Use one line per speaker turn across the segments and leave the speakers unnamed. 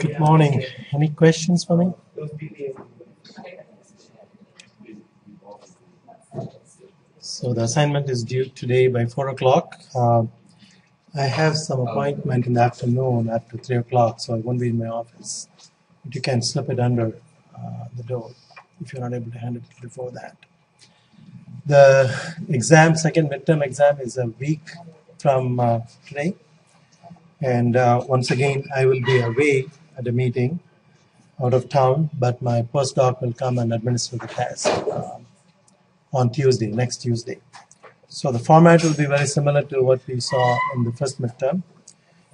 Good morning. Any questions for me? So the assignment is due today by four o'clock. Uh, I have some appointment in the afternoon after three o'clock, so I won't be in my office. But you can slip it under uh, the door if you're not able to hand it before that. The exam, second midterm exam, is a week from uh, today, and uh, once again I will be away at a meeting out of town, but my postdoc will come and administer the test. Um, on Tuesday, next Tuesday. So the format will be very similar to what we saw in the first midterm.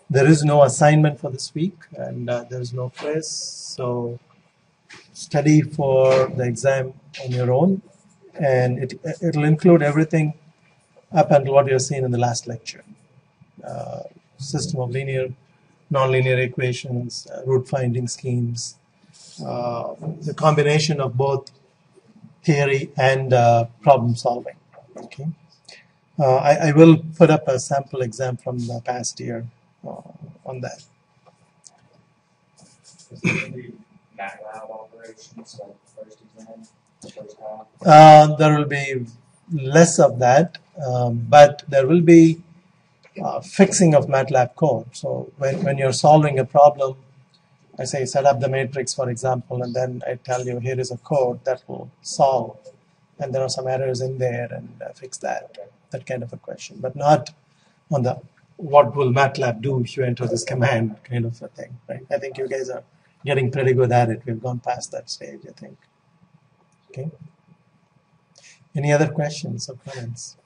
There is no assignment for this week and uh, there is no quiz. So study for the exam on your own and it, it'll include everything up until what you've seen in the last lecture. Uh, system of linear, nonlinear equations, uh, root finding schemes, uh, the combination of both theory and uh, problem solving. Okay, uh, I, I will put up a sample exam from the past year uh, on that.
Operations?
Uh, there will be less of that, um, but there will be uh, fixing of MATLAB code. So when, when you're solving a problem, I say set up the matrix, for example, and then I tell you here is a code that will solve, and there are some errors in there, and uh, fix that. That kind of a question, but not on the what will MATLAB do if you enter this command kind of a thing, right? I think you guys are getting pretty good at it. We've gone past that stage, I think. Okay. Any other questions or comments?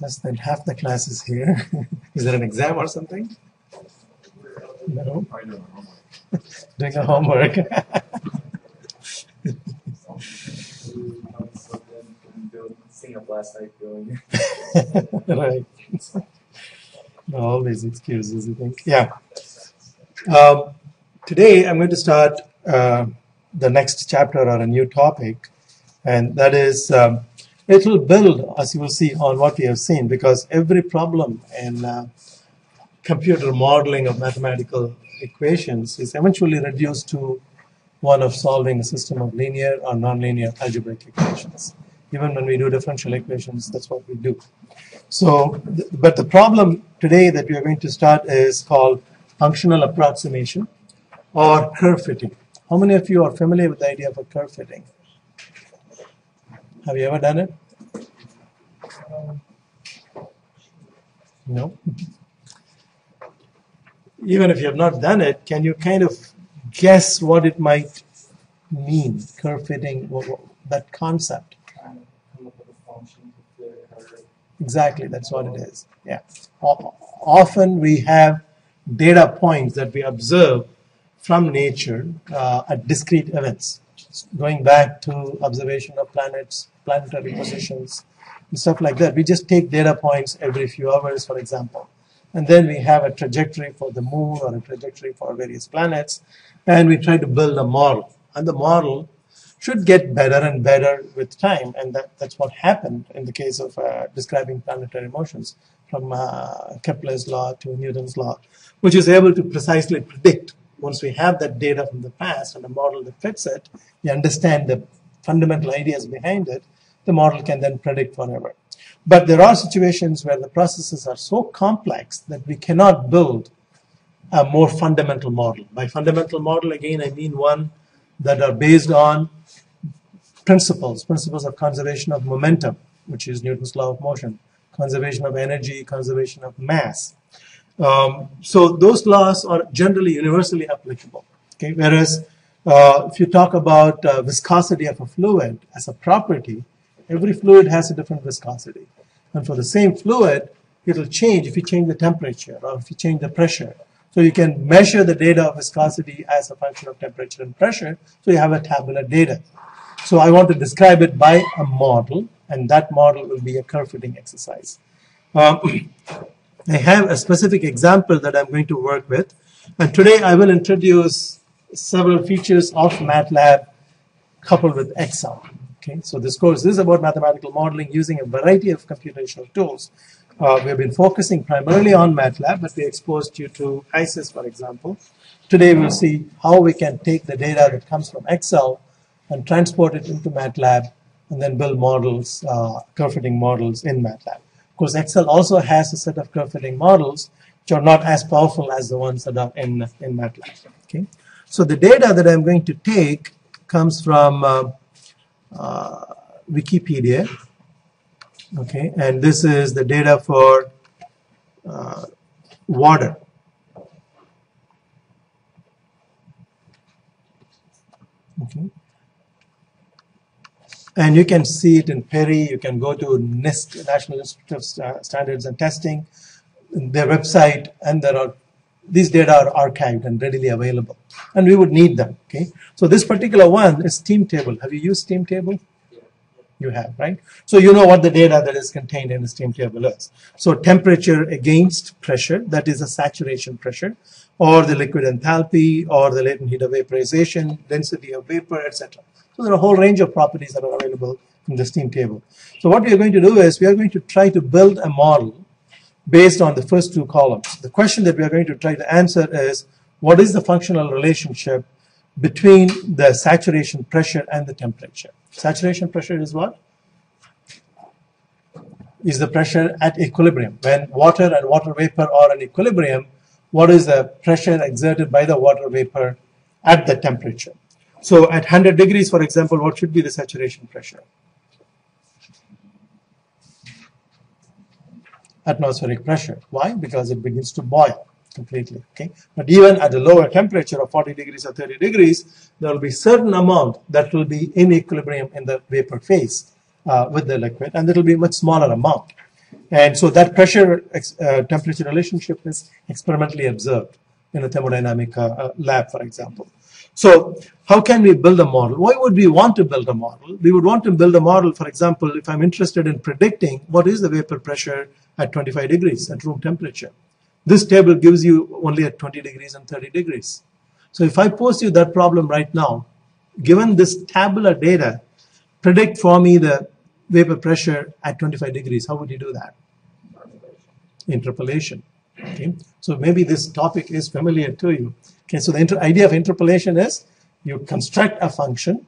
Less than half the class is here. is there an exam or something? No. Doing a homework.
Sing up last night feeling.
right. All these excuses, I think. Yeah. Um, today, I'm going to start uh, the next chapter or a new topic, and that is um, it will build, as you will see, on what we have seen, because every problem in uh, computer modeling of mathematical equations is eventually reduced to one of solving a system of linear or nonlinear algebraic equations. Even when we do differential equations, that's what we do. So, but the problem today that we are going to start is called functional approximation or curve fitting. How many of you are familiar with the idea of a curve fitting? Have you ever done it? No. Even if you have not done it, can you kind of guess what it might mean? Curve fitting, that concept.
Trying to come up with a function to fit a curve.
Exactly, that's what it is. Yeah. Often we have data points that we observe from nature uh, at discrete events, going back to observation of planets, planetary positions, and stuff like that. We just take data points every few hours, for example. And then we have a trajectory for the moon or a trajectory for various planets, and we try to build a model. And the model should get better and better with time, and that, that's what happened in the case of uh, describing planetary motions from uh, Kepler's law to Newton's law, which is able to precisely predict. Once we have that data from the past and a model that fits it, we understand the fundamental ideas behind it, the model can then predict forever. But there are situations where the processes are so complex that we cannot build a more fundamental model. By fundamental model, again, I mean one that are based on principles, principles of conservation of momentum, which is Newton's law of motion, conservation of energy, conservation of mass. Um, so those laws are generally universally applicable. Okay, whereas uh, if you talk about uh, viscosity of a fluid as a property, every fluid has a different viscosity, and for the same fluid, it'll change if you change the temperature or if you change the pressure. So you can measure the data of viscosity as a function of temperature and pressure. So you have a tabular data. So I want to describe it by a model, and that model will be a curve fitting exercise. Um, I have a specific example that I'm going to work with. And today I will introduce several features of MATLAB coupled with Excel. Okay, so this course is about mathematical modeling using a variety of computational tools. Uh, we have been focusing primarily on MATLAB, but we exposed you to HYSYS, for example. Today we'll see how we can take the data that comes from Excel and transport it into MATLAB and then build models, uh, curve fitting models in MATLAB. Of course, Excel also has a set of curve fitting models which are not as powerful as the ones that are in, in MATLAB. Okay, so the data that I'm going to take comes from uh, uh, Wikipedia. Okay, and this is the data for uh, water. Okay. And you can see it in Perry. You can go to NIST, National Institute of Standards and Testing, their website, and there are these data are archived and readily available. And we would need them. Okay. So this particular one is steam table. Have you used steam table? You have, right? So you know what the data that is contained in the steam table is. So temperature against pressure, that is a saturation pressure, or the liquid enthalpy, or the latent heat of vaporization, density of vapor, etc. So there are a whole range of properties that are available in the steam table. So what we are going to do is we are going to try to build a model based on the first two columns. The question that we are going to try to answer is what is the functional relationship between the saturation pressure and the temperature? Saturation pressure is what? Is the pressure at equilibrium. When water and water vapor are in equilibrium, what is the pressure exerted by the water vapor at the temperature? So at 100 degrees, for example, what should be the saturation pressure? Atmospheric pressure. Why? Because it begins to boil completely. Okay, but even at a lower temperature of 40 degrees or 30 degrees, there will be certain amount that will be in equilibrium in the vapor phase uh, with the liquid, and it will be much smaller amount. And so that pressure uh, temperature relationship is experimentally observed in a thermodynamic uh, uh, lab, for example. So how can we build a model? Why would we want to build a model? We would want to build a model, for example, if I'm interested in predicting what is the vapor pressure at 25 degrees at room temperature. This table gives you only at 20 degrees and 30 degrees. So if I pose you that problem right now, given this tabular data, predict for me the vapor pressure at 25 degrees, how would you do that? Interpolation. Okay. So maybe this topic is familiar to you. Okay, so the idea of interpolation is you construct a function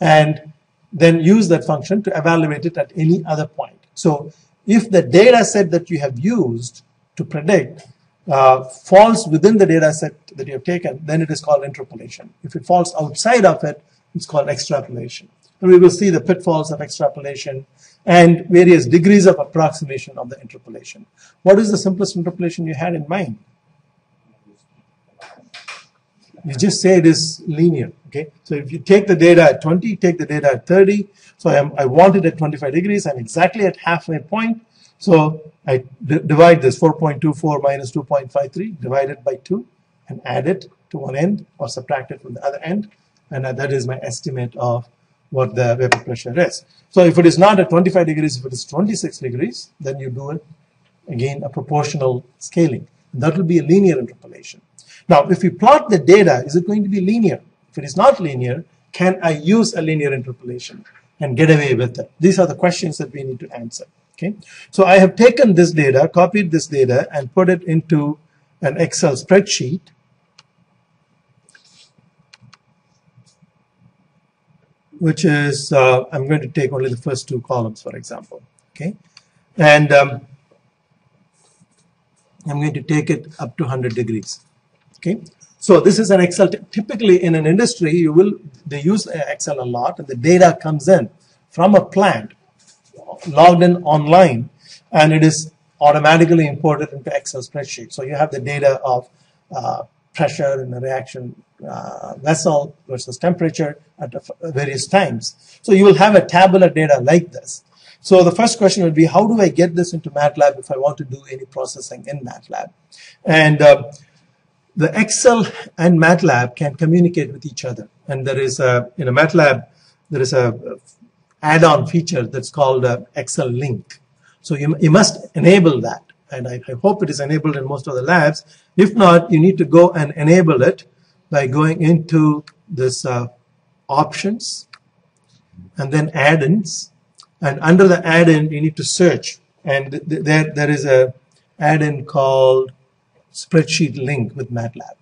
and then use that function to evaluate it at any other point. So if the data set that you have used to predict uh, falls within the data set that you have taken, then it is called interpolation. If it falls outside of it, it's called extrapolation. And we will see the pitfalls of extrapolation and various degrees of approximation of the interpolation. What is the simplest interpolation you had in mind? You just say it is linear. Okay. So if you take the data at 20, take the data at 30. So I, am, I want it at 25 degrees. I'm exactly at halfway point. So I divide this 4.24 minus 2.53, divide it by 2, and add it to one end or subtract it from the other end. And that is my estimate of what the vapor pressure is. So if it is not at 25 degrees, if it is 26 degrees, then you do it again a proportional scaling. That will be a linear interpolation. Now, if we plot the data, is it going to be linear? If it is not linear, can I use a linear interpolation and get away with it? These are the questions that we need to answer. Okay, so I have taken this data, copied this data, and put it into an Excel spreadsheet. Which is, uh, I'm going to take only the first two columns, for example. Okay, and um, I'm going to take it up to 100 degrees. Okay, so this is an Excel. Typically, in an industry, you will they use Excel a lot, and the data comes in from a plant logged in online, and it is automatically imported into Excel spreadsheet. So you have the data of uh, pressure in the reaction uh, vessel versus temperature at various times. So you will have a tabular data like this. So the first question would be, how do I get this into MATLAB if I want to do any processing in MATLAB? And uh, the Excel and MATLAB can communicate with each other. And there is a, in a MATLAB, there is a add-on feature that's called Excel link. So you, you must enable that. and I, I hope it is enabled in most of the labs. If not, you need to go and enable it by going into this uh, options and then add-ins. And under the add-in, you need to search. And th there, there is a add-in called spreadsheet link with MATLAB.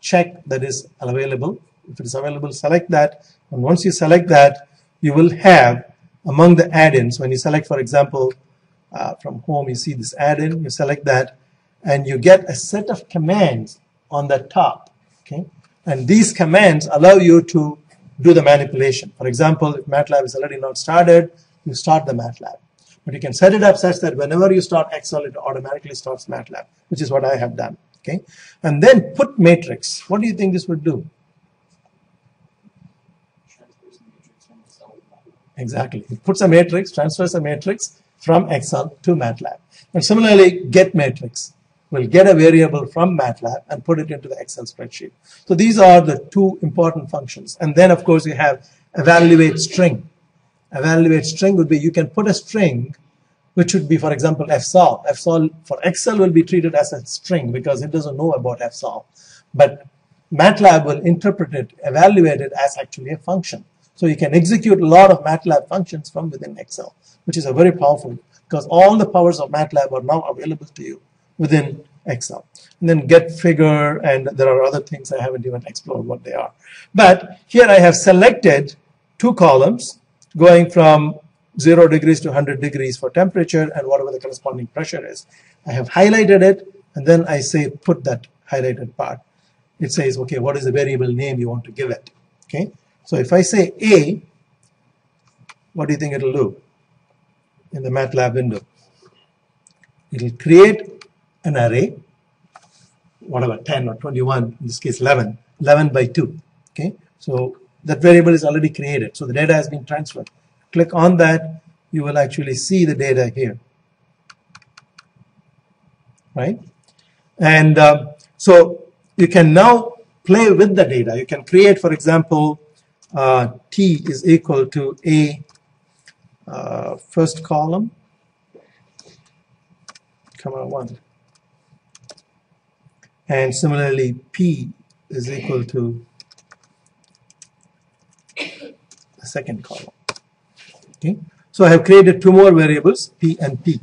Check that is available. If it is available, select that. And once you select that, you will have among the add-ins, when you select, for example, uh, from home, you see this add-in, you select that, and you get a set of commands on the top. Okay, and these commands allow you to do the manipulation. For example, if MATLAB is already not started, you start the MATLAB. But you can set it up such that whenever you start Excel, it automatically starts MATLAB, which is what I have done. Okay, and then put matrix. What do you think this would do? Exactly. It puts a matrix, transfers a matrix from Excel to MATLAB. And similarly, get matrix will get a variable from MATLAB and put it into the Excel spreadsheet. So these are the two important functions. And then, of course, you have evaluate string. Evaluate string would be you can put a string which would be, for example, fsolve. fsolve for Excel will be treated as a string because it doesn't know about fsolve. But MATLAB will interpret it, evaluate it as actually a function. So you can execute a lot of MATLAB functions from within Excel, which is a very powerful because all the powers of MATLAB are now available to you within Excel. And then get figure, and there are other things I haven't even explored what they are. But here I have selected two columns going from 0 degrees to 100 degrees for temperature and whatever the corresponding pressure is. I have highlighted it, and then I say put that highlighted part. It says, okay, what is the variable name you want to give it? Okay, so if I say A, what do you think it'll do in the MATLAB window? It'll create an array, whatever, 10 or 21, in this case 11, 11 by 2. Okay, so that variable is already created. So the data has been transferred. Click on that, you will actually see the data here. Right? And um, so you can now play with the data. You can create, for example, uh, T is equal to A uh, first column, comma 1. And similarly, P is equal to the second column. Okay, so I have created two more variables, P and P.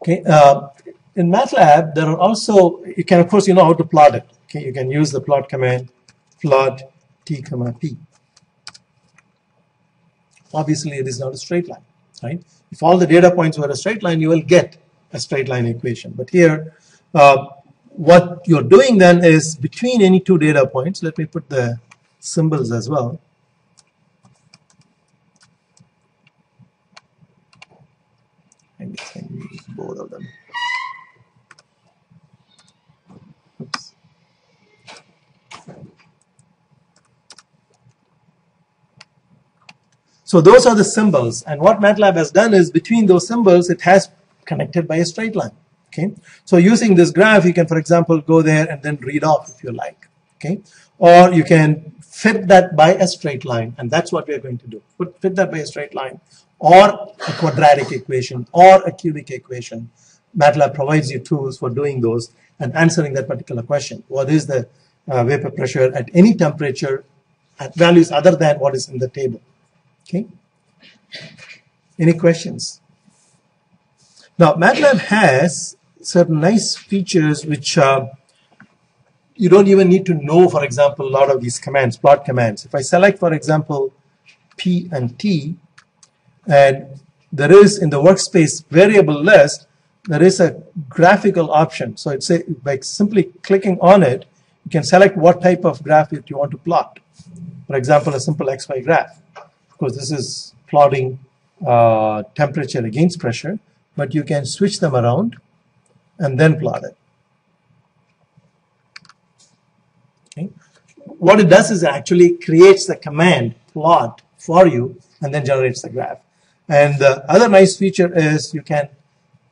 Okay, uh, in MATLAB, there are also, you can, of course, you know how to plot it. Okay, you can use the plot command, plot t comma p. Obviously, it is not a straight line, right? If all the data points were a straight line, you will get a straight line equation. But here, uh, what you're doing then is between any two data points, let me put the symbols as well. And can use both of them. Oops. So those are the symbols. And what MATLAB has done is between those symbols, it has connected by a straight line. Okay. So using this graph, you can, for example, go there and then read off if you like. Okay. Or you can fit that by a straight line. And that's what we're going to do. Put, fit that by a straight line or a quadratic equation or a cubic equation. MATLAB provides you tools for doing those and answering that particular question. What is the uh, vapor pressure at any temperature at values other than what is in the table? Okay. Any questions? Now, MATLAB has certain nice features which uh, you don't even need to know, for example, a lot of these commands, plot commands. If I select, for example, P and T, and there is in the workspace variable list, there is a graphical option. So it's a, by simply clicking on it, you can select what type of graph you want to plot. For example, a simple XY graph. Of course, this is plotting uh, temperature against pressure, but you can switch them around and then plot it. Okay. What it does is actually creates the command plot for you and then generates the graph. And the other nice feature is you can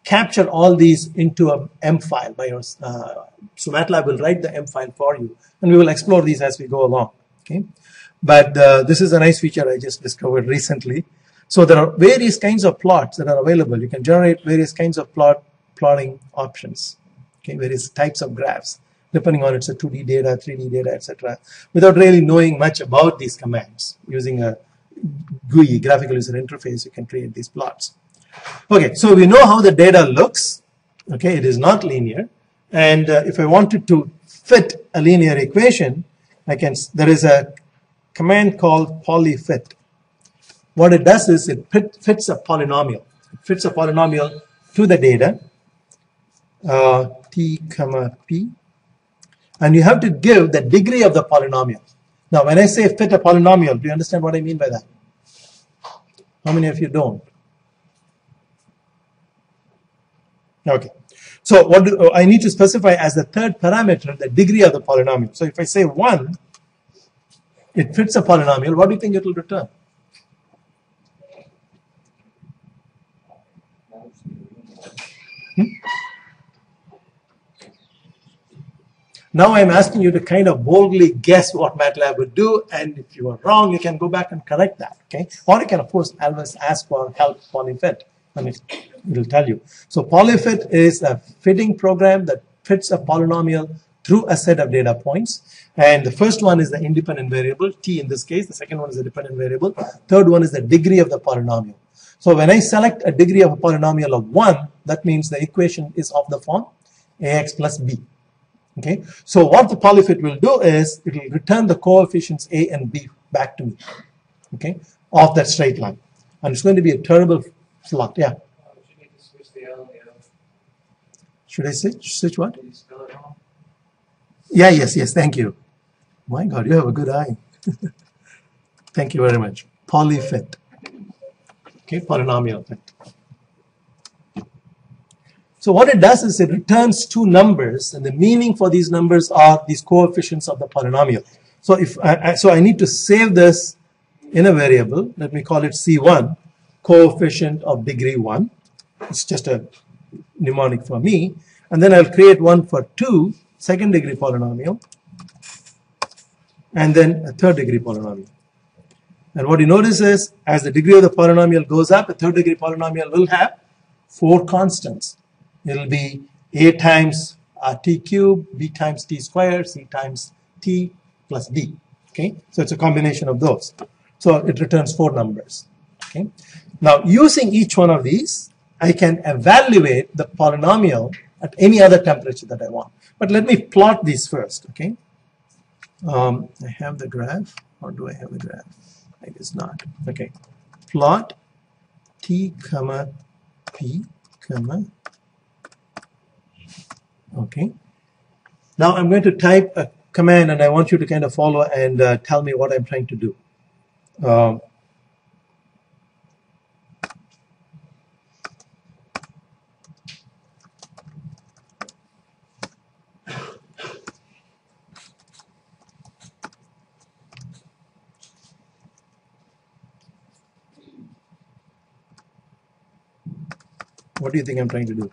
capture all these into a M file by your, uh, so MATLAB will write the M file for you. And we will explore these as we go along. Okay. But uh, this is a nice feature I just discovered recently. So there are various kinds of plots that are available. You can generate various kinds of plot plotting options, okay, various types of graphs, depending on it's a 2D data, 3D data, etc., without really knowing much about these commands. Using a GUI, graphical user interface, you can create these plots. Okay, so we know how the data looks. Okay, it is not linear. And uh, if I wanted to fit a linear equation, I can, there is a command called polyfit. What it does is it fits a polynomial. It fits a polynomial to the data, uh, t comma p, and you have to give the degree of the polynomial. Now, when I say fit a polynomial, do you understand what I mean by that? How many of you don't? Okay. So what do, I need to specify as the third parameter the degree of the polynomial. So if I say 1, it fits a polynomial, what do you think it will return? Now I'm asking you to kind of boldly guess what MATLAB would do, and if you are wrong, you can go back and correct that, okay? Or you can, of course, always ask for help polyfit, and it will tell you. So polyfit is a fitting program that fits a polynomial through a set of data points. And the first one is the independent variable, t in this case. The second one is the dependent variable. Third one is the degree of the polynomial. So when I select a degree of a polynomial of 1, that means the equation is of the form ax plus b. Okay, so what the polyfit will do is it will return the coefficients a and b back to me. Okay, of that straight line, and it's going to be a terrible slot. Yeah. Should I switch? Switch what? Yeah. Yes. Yes. Thank you. My God, you have a good eye. Thank you very much. Polyfit. Okay, polynomial fit. So what it does is it returns two numbers, and the meaning for these numbers are these coefficients of the polynomial. So if I, I, so, I need to save this in a variable. Let me call it C1, coefficient of degree one. It's just a mnemonic for me, and then I'll create one for two, second degree polynomial, and then a third degree polynomial. And what you notice is, as the degree of the polynomial goes up, a third degree polynomial will have four constants it will be a times uh, t cube, b times t squared, c times t plus d. Okay, so it's a combination of those. So it returns four numbers. Okay, now using each one of these, I can evaluate the polynomial at any other temperature that I want. But let me plot these first. Okay, um, I have the graph, or do I have the graph? I guess not. Okay, plot t comma p comma Okay. Now I'm going to type a command and I want you to kind of follow and uh, tell me what I'm trying to do. Um, what do you think I'm trying to do?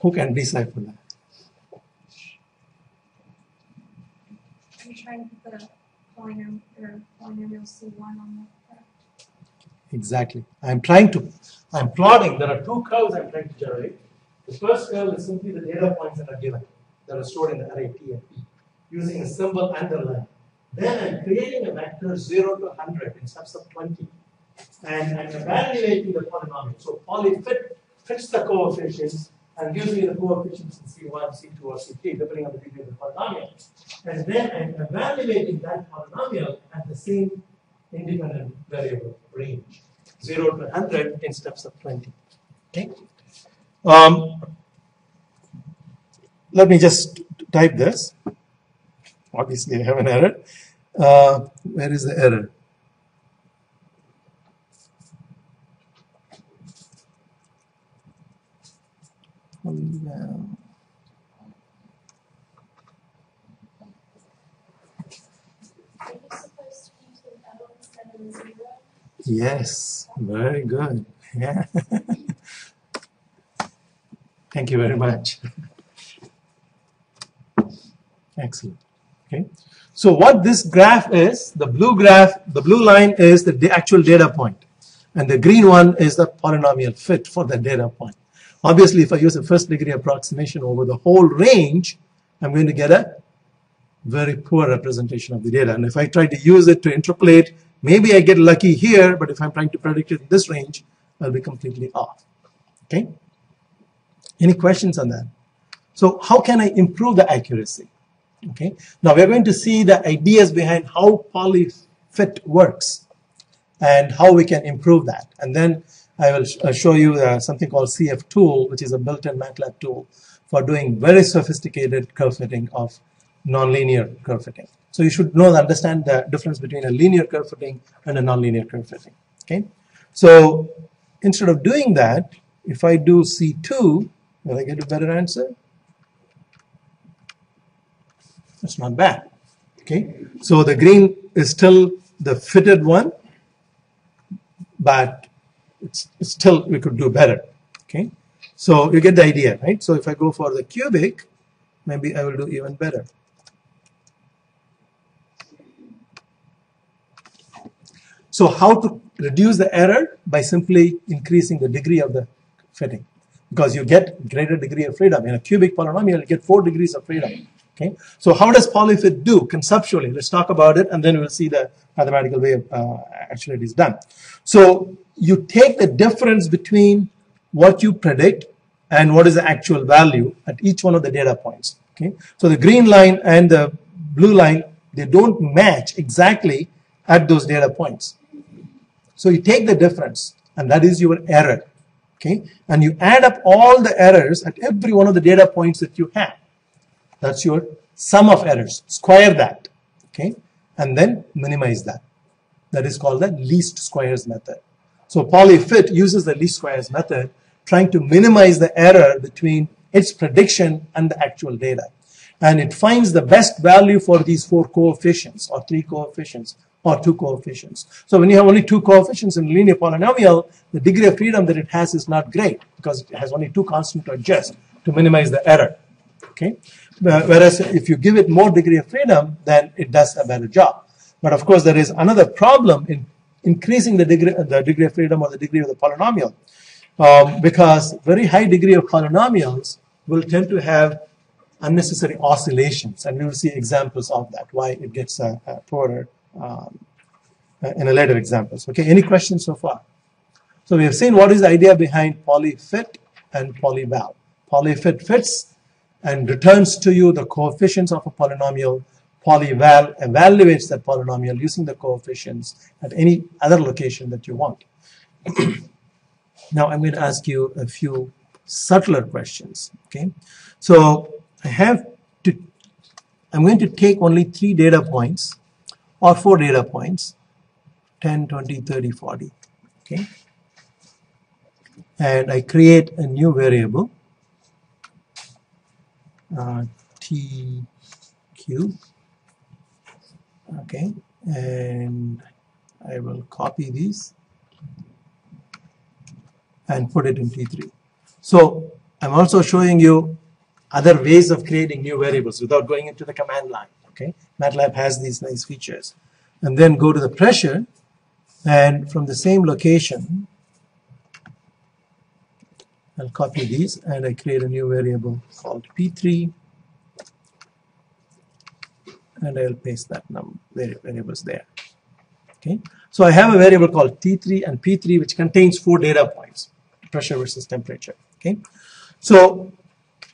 Who can decipher that?
I'm trying to put a polynomial or polynomial C1 on the
Exactly. I'm trying to, I'm plotting, there are two curves I'm trying to generate. The first curve is simply the data points that are given, that are stored in the array T and P, using a symbol underline. Then I'm creating a vector 0 to 100 in steps of 20. And I'm evaluating the polynomial. So polyfit fits the coefficients and gives me the coefficients in C1, C2, or C3, depending on the degree of the polynomial. And then I'm evaluating that polynomial at the same independent variable range, 0 to 100 in steps of 20. Okay. Um, let me just type this. Obviously, I have an error. Uh, where is the error? Yes, very good. Yeah. Thank you very much. Excellent. Okay. So what this graph is, the blue graph, the blue line is the actual data point, and the green one is the polynomial fit for the data point. Obviously, if I use a first degree approximation over the whole range, I'm going to get a very poor representation of the data. And if I try to use it to interpolate, maybe I get lucky here, but if I'm trying to predict it in this range, I'll be completely off. Okay? Any questions on that? So how can I improve the accuracy? Okay. Now we're going to see the ideas behind how polyfit works and how we can improve that. And then I will uh, show you uh, something called CF tool, which is a built-in MATLAB tool for doing very sophisticated curve fitting of nonlinear curve fitting. So you should know and understand the difference between a linear curve fitting and a nonlinear curve fitting. Okay. So instead of doing that, if I do C2, will I get a better answer? That's not bad. Okay, so the green is still the fitted one, but it's, it's still we could do better. Okay, so you get the idea, right? So if I go for the cubic, maybe I will do even better. So how to reduce the error by simply increasing the degree of the fitting because you get greater degree of freedom. In a cubic polynomial, you get four degrees of freedom. Okay, so how does polyfit do conceptually? Let's talk about it, and then we'll see the mathematical way of uh, actually it is done. So you take the difference between what you predict and what is the actual value at each one of the data points. Okay, so the green line and the blue line they don't match exactly at those data points. So you take the difference, and that is your error. Okay, and you add up all the errors at every one of the data points that you have. That's your sum of errors. Square that. Okay. And then minimize that. That is called the least squares method. So polyfit uses the least squares method, trying to minimize the error between its prediction and the actual data. And it finds the best value for these four coefficients or three coefficients or two coefficients. So when you have only two coefficients in a linear polynomial, the degree of freedom that it has is not great because it has only two constants to adjust to minimize the error. Okay. Whereas if you give it more degree of freedom, then it does a better job. But of course, there is another problem in increasing the degree, the degree of freedom or the degree of the polynomial, um, because very high degree of polynomials will tend to have unnecessary oscillations, and we will see examples of that. Why it gets uh, uh, poorer um, in a later examples. Okay. Any questions so far? So we have seen what is the idea behind polyfit and polyval. Polyfit fits and returns to you the coefficients of a polynomial. Polyval evaluates that polynomial using the coefficients at any other location that you want. now I'm going to ask you a few subtler questions. Okay, so I have to. I'm going to take only three data points or four data points 10, 20, 30, 40. Okay, and I create a new variable uh, t cube okay and I will copy these and put it in T3 so I'm also showing you other ways of creating new variables without going into the command line okay? MATLAB has these nice features. And then go to the pressure and from the same location I'll copy these and I create a new variable called P3 and I'll paste that number variables there. Okay, so I have a variable called T3 and P3 which contains four data points, pressure versus temperature. Okay, so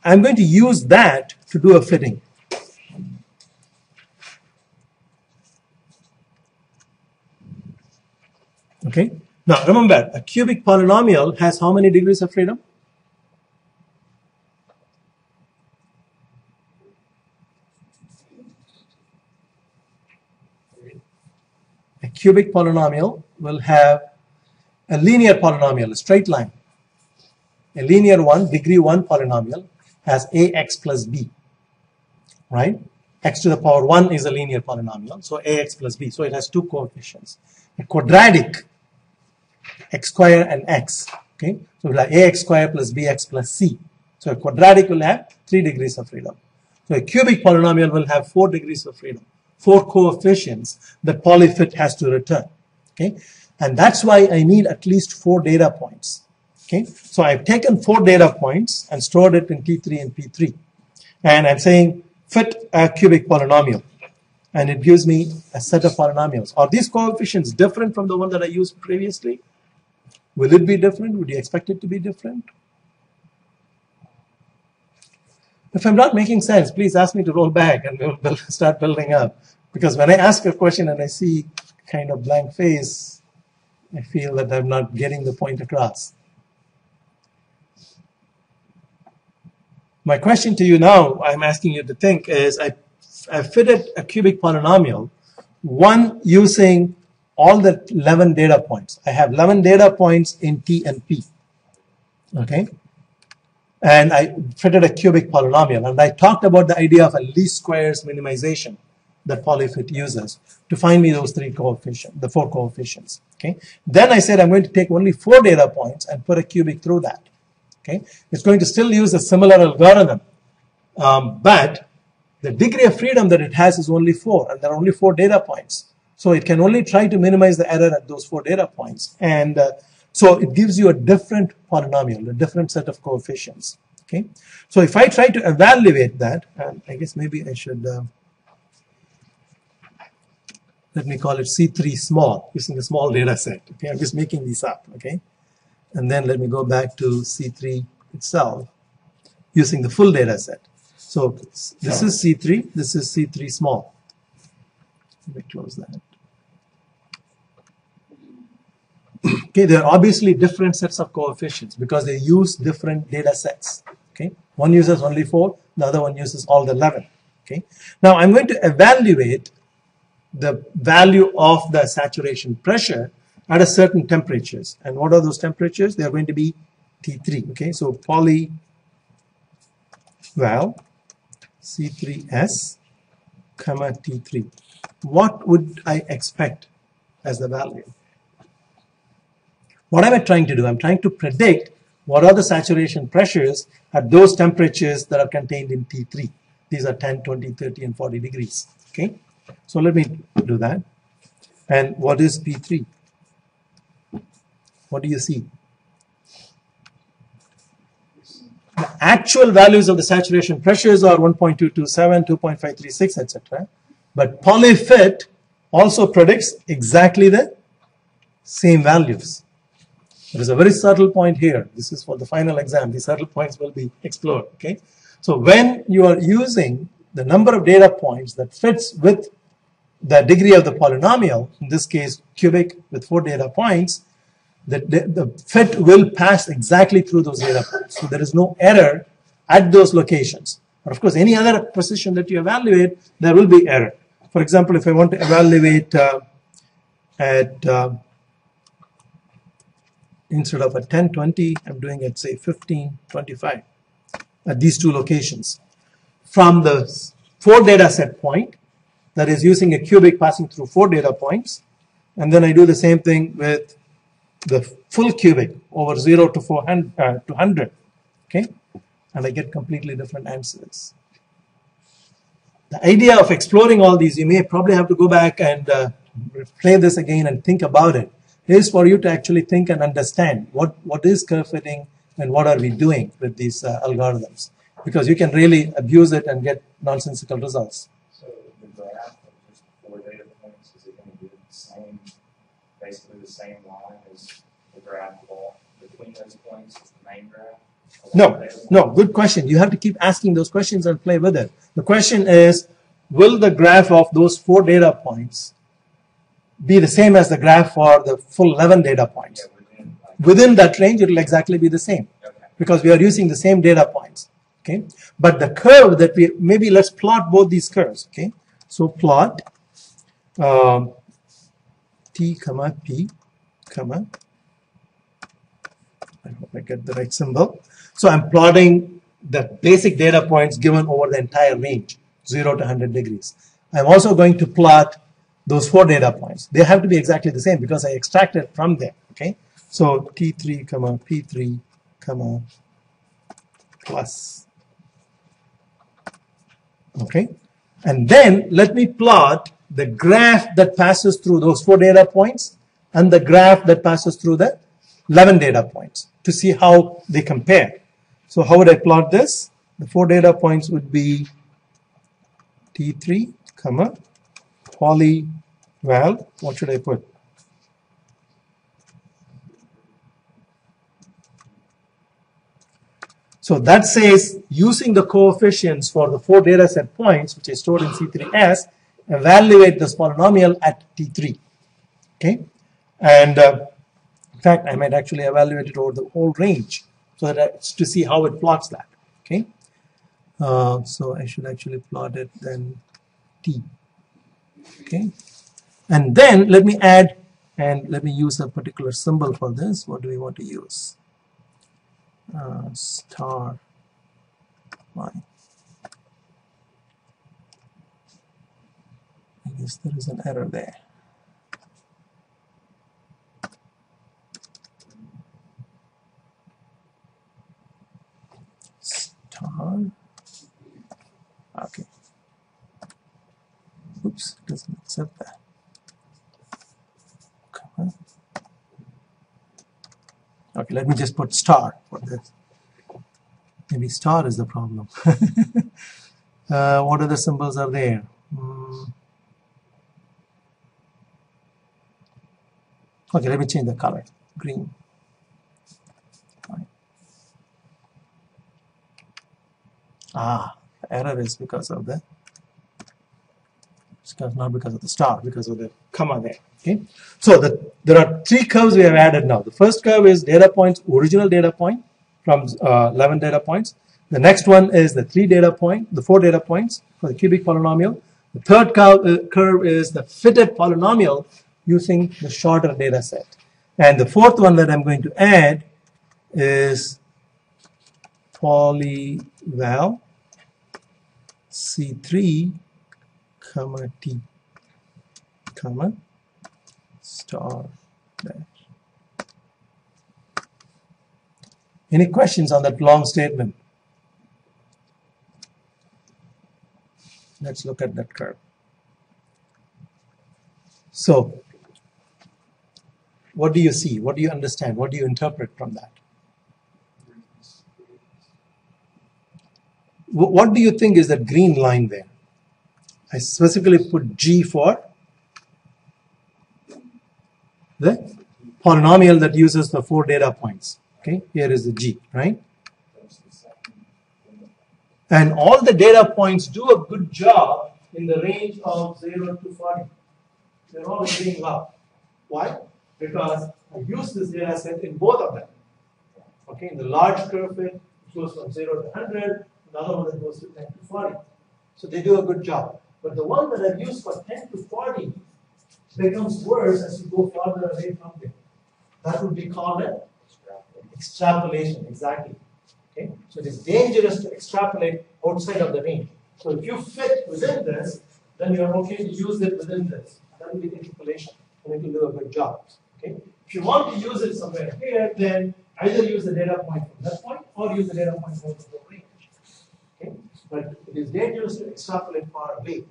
I'm going to use that to do a fitting. Okay, now remember a cubic polynomial has how many degrees of freedom? A cubic polynomial will have a linear polynomial, a straight line. A linear one, degree one polynomial has ax plus b, right? x to the power 1 is a linear polynomial, so ax plus b. So it has two coefficients. A quadratic, x square and x, okay? So we'll have ax square plus bx plus c. So a quadratic will have 3 degrees of freedom. So a cubic polynomial will have four degrees of freedom, four coefficients that polyfit has to return. Okay, and that's why I need at least four data points. Okay, so I've taken four data points and stored it in T3 and P3, and I'm saying fit a cubic polynomial, and it gives me a set of polynomials. Are these coefficients different from the one that I used previously? Will it be different? Would you expect it to be different? If I'm not making sense, please ask me to roll back and we'll build, start building up. Because when I ask a question and I see kind of blank face, I feel that I'm not getting the point across. My question to you now, I'm asking you to think, is I, I fitted a cubic polynomial, one using all the 11 data points. I have 11 data points in T and P. Okay? And I fitted a cubic polynomial. And I talked about the idea of a least squares minimization that polyfit uses to find me those three coefficients, the four coefficients. Okay. Then I said I'm going to take only four data points and put a cubic through that. Okay. It's going to still use a similar algorithm, um, but the degree of freedom that it has is only four, and there are only four data points. So it can only try to minimize the error at those four data points. And uh, so it gives you a different polynomial, a different set of coefficients. Okay. So if I try to evaluate that, and I guess maybe I should, uh, let me call it C3 small, using a small data set. Okay. I'm just making these up. Okay. And then let me go back to C3 itself using the full data set. So this is C3, this is C3 small. Let me close that. Okay, there are obviously different sets of coefficients because they use different data sets. Okay, one uses only four, the other one uses all the 11. Okay, now I'm going to evaluate the value of the saturation pressure at a certain temperatures. And what are those temperatures? They are going to be T3. Okay, so poly val C3S comma T3. What would I expect as the value? What am I trying to do? I'm trying to predict what are the saturation pressures at those temperatures that are contained in T3. These are 10, 20, 30, and 40 degrees. Okay, so let me do that. And what is P3? What do you see? The actual values of the saturation pressures are 1.227, 2.536, etc. But polyfit also predicts exactly the same values. There is a very subtle point here. This is for the final exam. These subtle points will be explored. Okay. So when you are using the number of data points that fits with the degree of the polynomial, in this case cubic with four data points, the, the, the fit will pass exactly through those data points. So there is no error at those locations. But of course, any other position that you evaluate, there will be error. For example, if I want to evaluate uh, at uh, instead of a 1020, I'm doing it say 15 25 at these two locations. From the four data set point, that is using a cubic passing through four data points, and then I do the same thing with the full cubic over 0 to 400 uh, to 100, okay, and I get completely different answers. The idea of exploring all these, you may probably have to go back and uh, play this again and think about it is for you to actually think and understand what, what is curve fitting and what are we doing with these uh, algorithms. Because you can really abuse it and get nonsensical results.
So the graph of just four data points, is it going to be the same, basically the same line as the graph between those points is the main graph?
No, no, good question. You have to keep asking those questions and play with it. The question is, will the graph of those four data points be the same as the graph for the full 11 data points. Within that range, it will exactly be the same because we are using the same data points. Okay, but the curve that we maybe let's plot both these curves. Okay, so plot um, t comma p comma. I hope I get the right symbol. So I'm plotting the basic data points given over the entire range, 0 to 100 degrees. I'm also going to plot those four data points. They have to be exactly the same because I extracted from them. Okay, so T3 comma P3 comma plus Okay. And then let me plot the graph that passes through those four data points and the graph that passes through the 11 data points to see how they compare. So how would I plot this? The four data points would be T3, comma, poly val. What should I put? So that says using the coefficients for the four data set points, which is stored in C3S, evaluate this polynomial at T3. Okay. And uh, in fact, I might actually evaluate it over the whole range so that it's to see how it plots that. Okay. Uh, so I should actually plot it then T. Okay. And then let me add and let me use a particular symbol for this. What do we want to use? uh, star line. I guess there is an error there. Star. Okay. Oops, doesn't accept that. Come on. Okay, let me just put star for this. Maybe star is the problem. uh, what other symbols are there? Mm. Okay, let me change the color. Green. Fine. Ah, error is because of the because not because of the star, because of the comma there. Okay, so the, there are three curves we have added now. The first curve is data points, original data point from uh, 11 data points. The next one is the three data point, the four data points for the cubic polynomial. The third curve, uh, curve is the fitted polynomial using the shorter data set. And the fourth one that I'm going to add is polyval C3 comma T comma star dash. Any questions on that long statement? Let's look at that curve. So, what do you see? What do you understand? What do you interpret from that? What do you think is that green line there? I specifically put G for the polynomial that uses the four data points. Okay, here is the G, right? And all the data points do a good job in the range of 0 to 40. They're all being up. Why? Because I use this data set in both of them. Okay, in the large curve fit, it goes from 0 to 100, another one that goes to 10 to 40. So they do a good job. But the one that I've used for 10 to 40 becomes worse as you go farther away from it. That would be called an extrapolation, exactly. Okay? So it is dangerous to extrapolate outside of the range. So if you fit within this, then you're okay to use it within this. That will be interpolation, and it will do a good job. Okay? If you want to use it somewhere here, then either use the data point from that point or use the data point from the range. But it is dangerous to extrapolate far away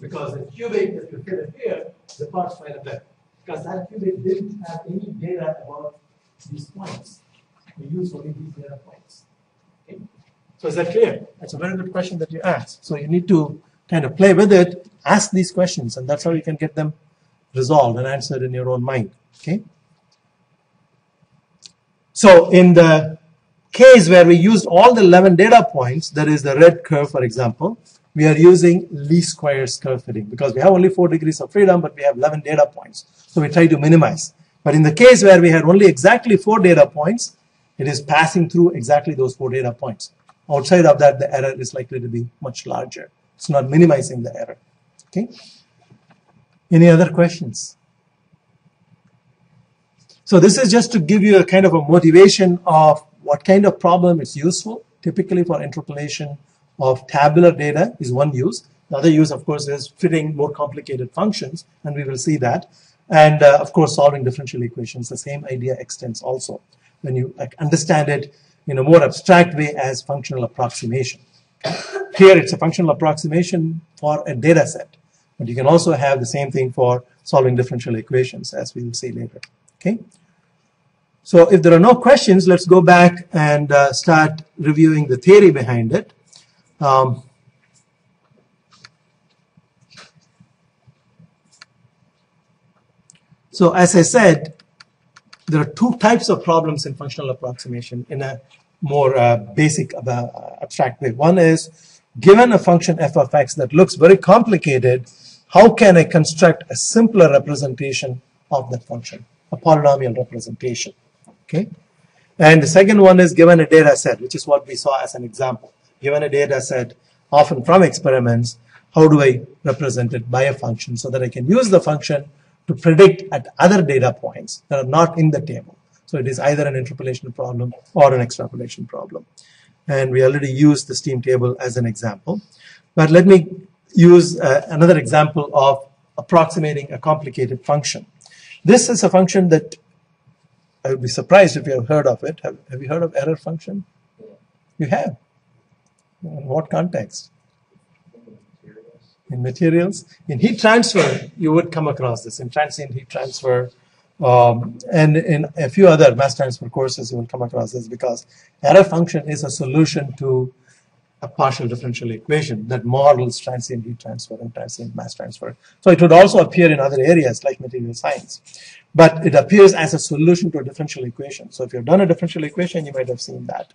because the cubic that you fit here departs quite a bit. Because that cubic didn't have any data about these points. We use only these data points. Okay? So is that clear? That's a very good question that you asked. So you need to kind of play with it, ask these questions, and that's how you can get them resolved and answered in your own mind. Okay? So in the case where we used all the 11 data points, that is the red curve, for example, we are using least squares curve fitting because we have only 4 degrees of freedom, but we have 11 data points. So we try to minimize. But in the case where we had only exactly 4 data points, it is passing through exactly those 4 data points. Outside of that, the error is likely to be much larger. It's not minimizing the error. Okay. Any other questions? So this is just to give you a kind of a motivation of what kind of problem is useful, typically for interpolation of tabular data is one use. The other use, of course, is fitting more complicated functions, and we will see that. And uh, of course, solving differential equations, the same idea extends also when you like, understand it in a more abstract way as functional approximation. Here it's a functional approximation for a data set, but you can also have the same thing for solving differential equations, as we will see later. Okay. So if there are no questions, let's go back and uh, start reviewing the theory behind it. Um, so as I said, there are two types of problems in functional approximation in a more uh, basic uh, abstract way. One is given a function f of x that looks very complicated, how can I construct a simpler representation of that function, a polynomial representation? Okay. And the second one is given a data set, which is what we saw as an example. Given a data set, often from experiments, how do I represent it by a function so that I can use the function to predict at other data points that are not in the table. So it is either an interpolation problem or an extrapolation problem. And we already used the steam table as an example. But let me use uh, another example of approximating a complicated function. This is a function that I would be surprised if you have heard of it. Have, have you heard of error function? You have. In what context? in materials. In heat transfer, you would come across this in transient heat transfer. Um, and in a few other mass transfer courses, you will come across this because error function is a solution to a partial differential equation that models transient heat transfer and transient mass transfer. So it would also appear in other areas like material science. But it appears as a solution to a differential equation. So if you've done a differential equation, you might have seen that.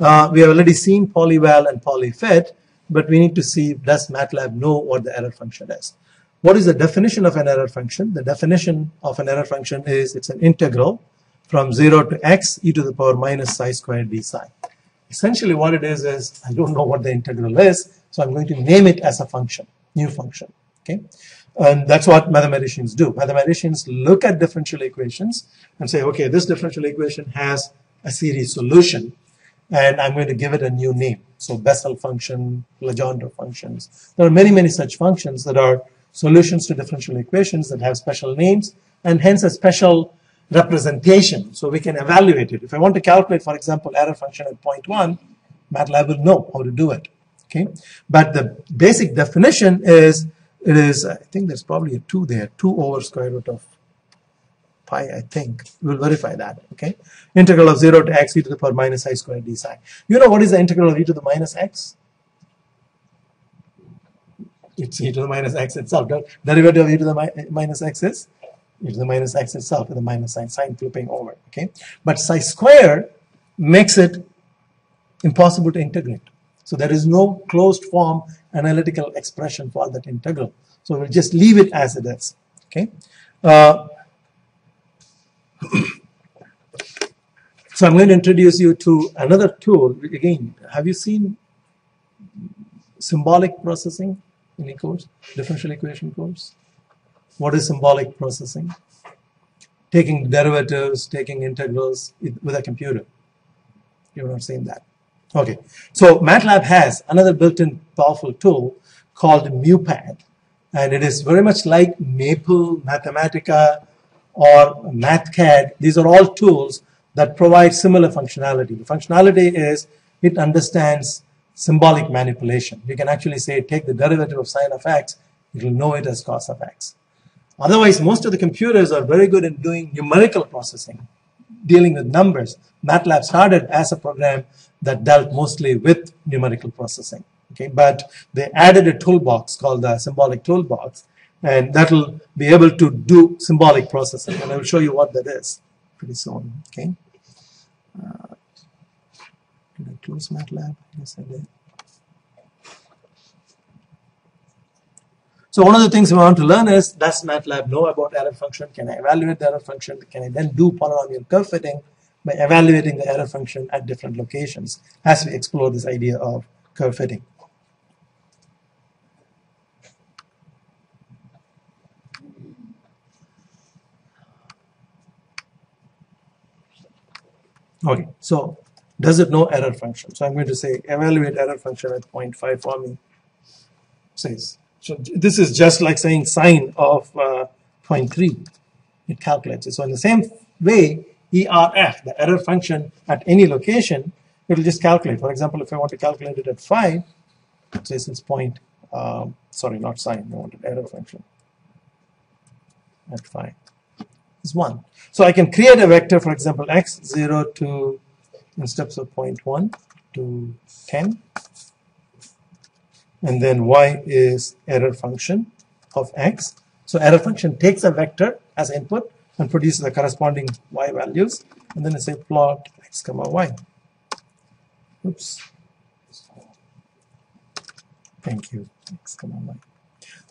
Uh, we have already seen polyval and polyfit but we need to see does MATLAB know what the error function is. What is the definition of an error function? The definition of an error function is it's an integral from 0 to x e to the power minus psi squared d psi. Essentially what it is is I don't know what the integral is, so I'm going to name it as a function, new function. Okay, And that's what mathematicians do. Mathematicians look at differential equations and say, okay, this differential equation has a series solution and I'm going to give it a new name. So Bessel function, Legendre functions. There are many, many such functions that are solutions to differential equations that have special names and hence a special representation. So we can evaluate it. If I want to calculate, for example, error function at point one, MATLAB will know how to do it. Okay, but the basic definition is it is I think there's probably a two there, two over square root of pi, I think. We'll verify that, okay? Integral of 0 to x e to the power minus i squared d psi. You know what is the integral of e to the minus x? It's e to the minus x itself. Derivative of e to the mi minus x is to the minus x itself with the minus sign, sign flipping over, okay? But psi squared makes it impossible to integrate. So there is no closed form analytical expression for that integral. So we'll just leave it as it is, okay? Uh, so I'm going to introduce you to another tool. Again, have you seen symbolic processing in a course, differential equation course? What is symbolic processing? Taking derivatives, taking integrals with a computer. You've not seen that. Okay, so MATLAB has another built-in powerful tool called MuPad, and it is very much like Maple, Mathematica, or MathCAD. These are all tools that provide similar functionality. The functionality is it understands symbolic manipulation. You can actually say take the derivative of sine of x, it will know it as cos of x. Otherwise, most of the computers are very good in doing numerical processing, dealing with numbers. MATLAB started as a program that dealt mostly with numerical processing. Okay, but they added a toolbox called the symbolic toolbox and that will be able to do symbolic processing and I will show you what that is pretty soon okay uh, did I close MATLAB yes I did so one of the things we want to learn is does MATLAB know about error function can I evaluate the error function can I then do polynomial curve fitting by evaluating the error function at different locations as we explore this idea of curve fitting Okay, so does it know error function? So I'm going to say evaluate error function at 0.5 for me. Says so this is just like saying sine of uh, 0.3. It calculates it. So in the same way, ERF, the error function at any location, it'll just calculate. For example, if I want to calculate it at 5, it says it's point, um, sorry, not sine, I wanted error function at 5 is 1. So I can create a vector, for example, x 0 to, in steps of point 1 to 10, and then y is error function of x. So error function takes a vector as input and produces the corresponding y values, and then I say plot x comma y. Oops. Thank you. X comma y.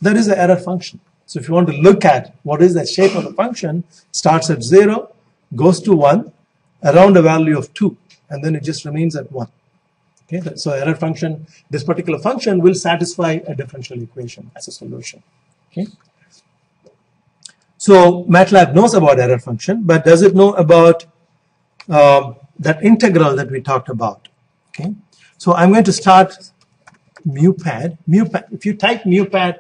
That is the error function. So if you want to look at what is the shape of the function, starts at 0, goes to 1, around a value of 2, and then it just remains at 1. Okay, so error function, this particular function will satisfy a differential equation as a solution. Okay. So MATLAB knows about error function, but does it know about um, that integral that we talked about? Okay. So I'm going to start MuPad. MuPad. If you type MuPad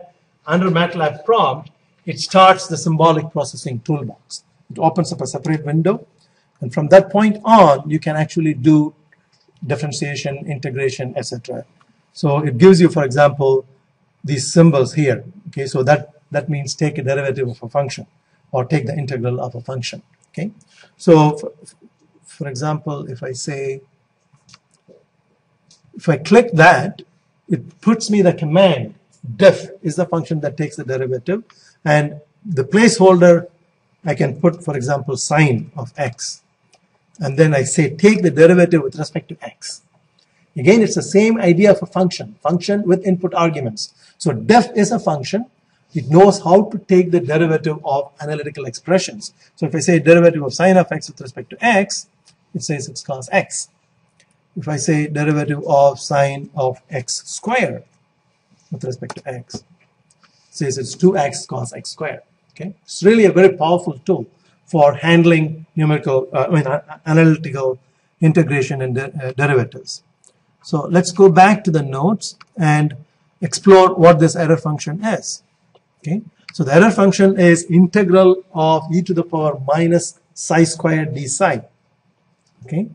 under MATLAB prompt, it starts the symbolic processing toolbox. It opens up a separate window, and from that point on, you can actually do differentiation, integration, etc. So it gives you, for example, these symbols here. Okay, so that that means take a derivative of a function, or take the integral of a function. Okay, so for, for example, if I say, if I click that, it puts me the command diff is the function that takes the derivative and the placeholder I can put for example sine of x and then I say take the derivative with respect to x. Again it's the same idea of a function function with input arguments. So diff is a function. It knows how to take the derivative of analytical expressions. So if I say derivative of sine of x with respect to x it says it's cos x. If I say derivative of sine of x squared with respect to x. it Says it's 2x cos x squared. Okay, it's really a very powerful tool for handling numerical, uh, I mean, analytical integration and de uh, derivatives. So let's go back to the notes and explore what this error function is. Okay, so the error function is integral of e to the power minus psi squared d psi. Okay.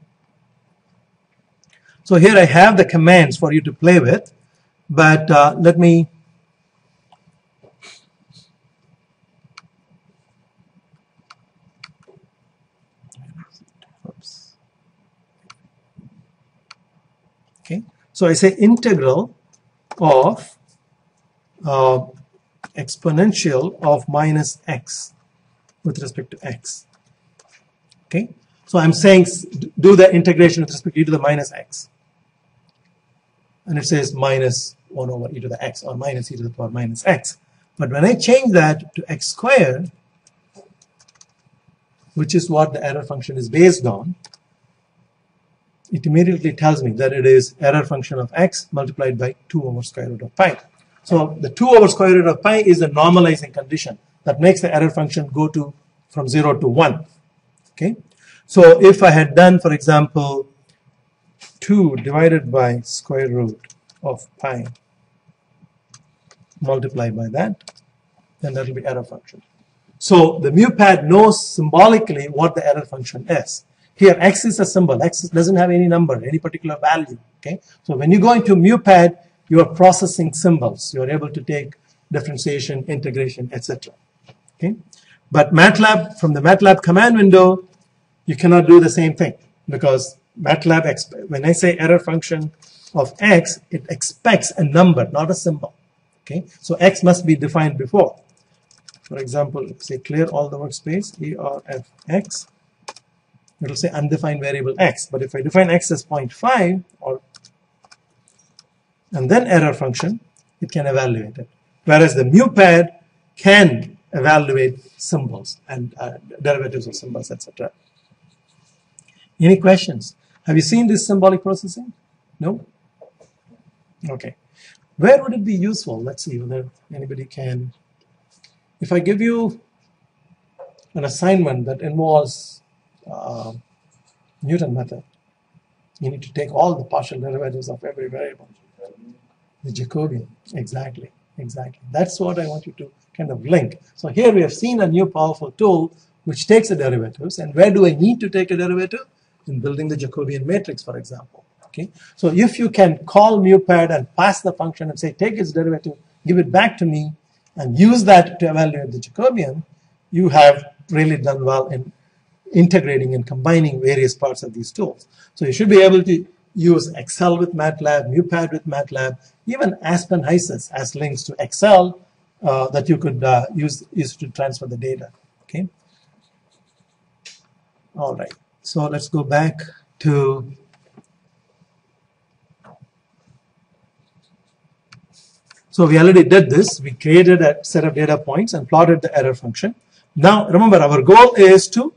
So here I have the commands for you to play with. But uh, let me Oops. Okay, so I say integral of uh, exponential of minus x with respect to x. Okay, so I'm saying do the integration with respect to e to the minus x. And it says minus 1 over e to the x or minus e to the power minus x. But when I change that to x squared, which is what the error function is based on, it immediately tells me that it is error function of x multiplied by 2 over square root of pi. So the 2 over square root of pi is the normalizing condition that makes the error function go to from 0 to 1. Okay. So if I had done, for example, 2 divided by square root of pi multiplied by that, then that will be error function. So the MuPad knows symbolically what the error function is. Here, x is a symbol. x doesn't have any number, any particular value. Okay. So when you go into MuPad, you are processing symbols. You are able to take differentiation, integration, etc. Okay. But MATLAB, from the MATLAB command window, you cannot do the same thing because MATLAB, when I say error function of x, it expects a number, not a symbol. Okay, so x must be defined before. For example, say clear all the workspace, erf(x), it'll say undefined variable x. But if I define x as 0.5 or and then error function, it can evaluate it. Whereas the MuPad can evaluate symbols and uh, derivatives of symbols, etc. Any questions? Have you seen this symbolic processing? No? Okay. Where would it be useful? Let's see whether anybody can. If I give you an assignment that involves uh, Newton method, you need to take all the partial derivatives of every variable. The Jacobian, exactly, exactly. That's what I want you to kind of link. So here we have seen a new powerful tool which takes the derivatives. And where do I need to take a derivative? In building the Jacobian matrix, for example. Okay, so if you can call MuPad and pass the function and say take its derivative, give it back to me, and use that to evaluate the Jacobian, you have really done well in integrating and combining various parts of these tools. So you should be able to use Excel with MATLAB, MuPad with MATLAB, even Aspen HYSYS as links to Excel uh, that you could uh, use, use to transfer the data. Okay. All right. So let's go back to So we already did this. We created a set of data points and plotted the error function. Now remember our goal is to,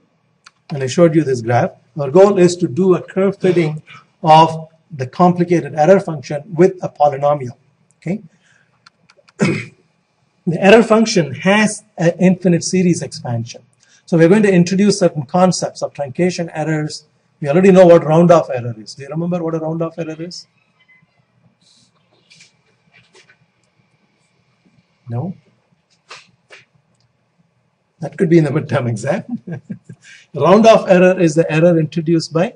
and I showed you this graph, our goal is to do a curve fitting of the complicated error function with a polynomial. Okay. the error function has an infinite series expansion. So we're going to introduce certain concepts of truncation errors. We already know what round-off error is. Do you remember what a round-off error is? No? That could be in the midterm exam. round-off error is the error introduced by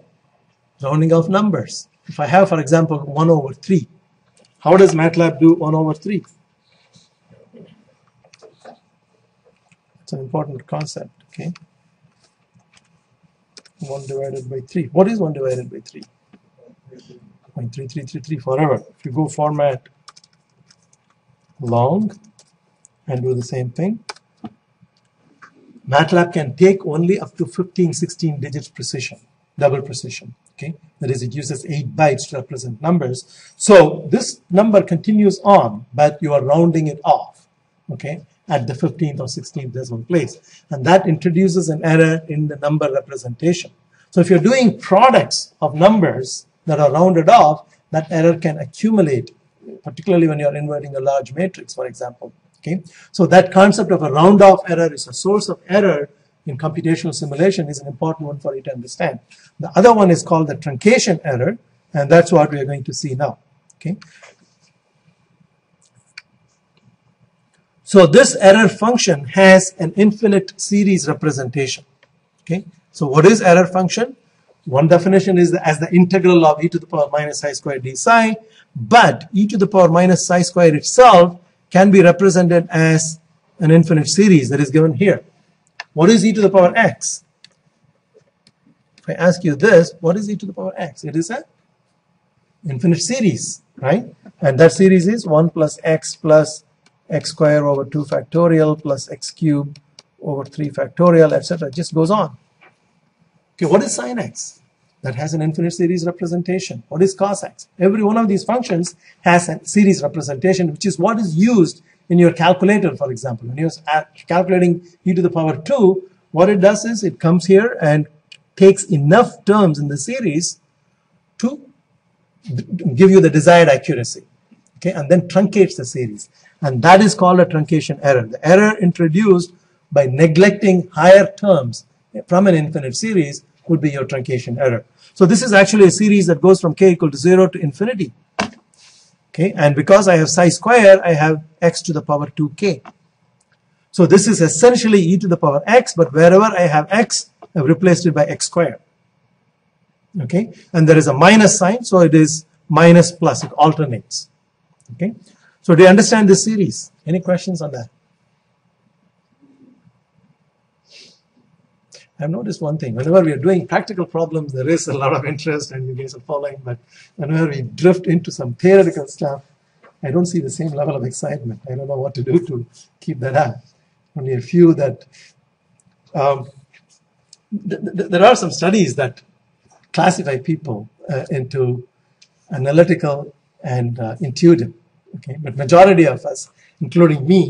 rounding off numbers. If I have, for example, 1 over 3, how does MATLAB do 1 over 3? It's an important concept, okay? 1 divided by 3. What is 1 divided by 3? 0.3333 forever. If you go format long and do the same thing, MATLAB can take only up to 15, 16 digits precision, double precision. Okay, that is, it uses eight bytes to represent numbers. So this number continues on, but you are rounding it off. Okay, at the 15th or 16th decimal place, and that introduces an error in the number representation. So if you're doing products of numbers that are rounded off, that error can accumulate, particularly when you're inverting a large matrix, for example. Okay, so that concept of a round off error is a source of error in computational simulation is an important one for you to understand. The other one is called the truncation error, and that's what we are going to see now. Okay. So this error function has an infinite series representation. Okay. So what is error function? One definition is the, as the integral of e to the power minus i squared d psi, but e to the power minus psi squared itself can be represented as an infinite series that is given here. What is e to the power x? If I ask you this, what is e to the power x? It is an infinite series, right? And that series is 1 plus x plus x square over 2 factorial plus x cube over 3 factorial, etc. It just goes on. Okay, what is sine x? That has an infinite series representation. What is cos x? Every one of these functions has a series representation, which is what is used in your calculator, for example. When you're calculating e to the power 2, what it does is it comes here and takes enough terms in the series to give you the desired accuracy. Okay, and then truncates the series. And that is called a truncation error. The error introduced by neglecting higher terms from an infinite series would be your truncation error. So this is actually a series that goes from k equal to 0 to infinity. Okay, and because I have psi square, I have x to the power 2k. So this is essentially e to the power x, but wherever I have x, I've replaced it by x squared. Okay, and there is a minus sign, so it is minus plus, it alternates. Okay, so do you understand this series? Any questions on that? I've noticed one thing. Whenever we are doing practical problems, there is a lot of interest and you guys are following. But whenever we drift into some theoretical stuff, I don't see the same level of excitement. I don't know what to do to keep that up. Only a few that. Um, th th there are some studies that classify people uh, into analytical and uh, intuitive. Okay, but majority of us, including me,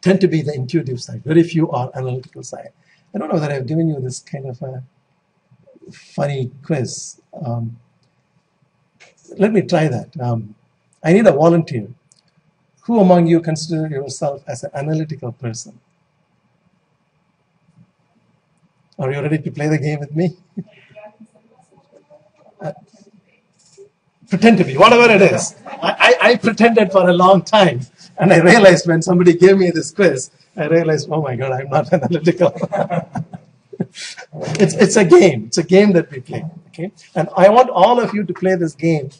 tend to be the intuitive side. Very few are analytical side. I don't know that I've given you this kind of a funny quiz. Um, let me try that. Um, I need a volunteer. Who among you consider yourself as an analytical person? Are you ready to play the game with me? uh, pretend to be, whatever it is. I, I, I pretended for a long time, and I realized when somebody gave me this quiz, I realized, oh my God, I'm not analytical. it's, it's a game. It's a game that we play. Okay, and I want all of you to play this game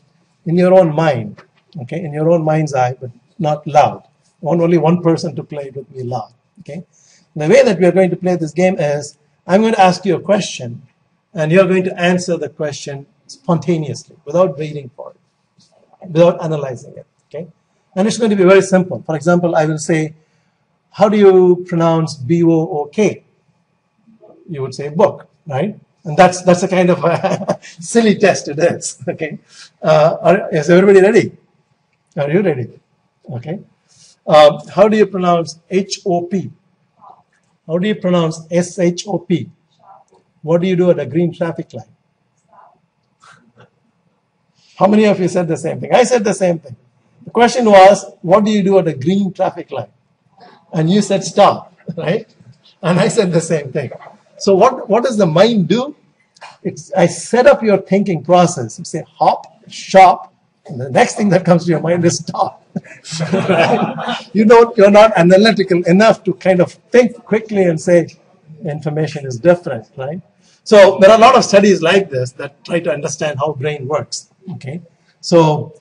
in your own mind, okay, in your own mind's eye, but not loud. I want only one person to play it with me loud. Okay, the way that we are going to play this game is I'm going to ask you a question, and you're going to answer the question spontaneously without waiting for it, without analyzing it. Okay, and it's going to be very simple. For example, I will say, "How do you pronounce B O O K?" You would say book, right? And that's that's a kind of a silly test it is. Okay, uh, are, is everybody ready? Are you ready? Okay. Um, how do you pronounce H O P? How do you pronounce S H O P? What do you do at a green traffic light? How many of you said the same thing? I said the same thing. The question was, what do you do at a green traffic light? And you said stop, right? And I said the same thing. So what, what does the mind do? It's, I set up your thinking process. You say hop, shop, and the next thing that comes to your mind is stop. right? You don't, you're not analytical enough to kind of think quickly and say information is different, right? So there are a lot of studies like this that try to understand how brain works. Okay, so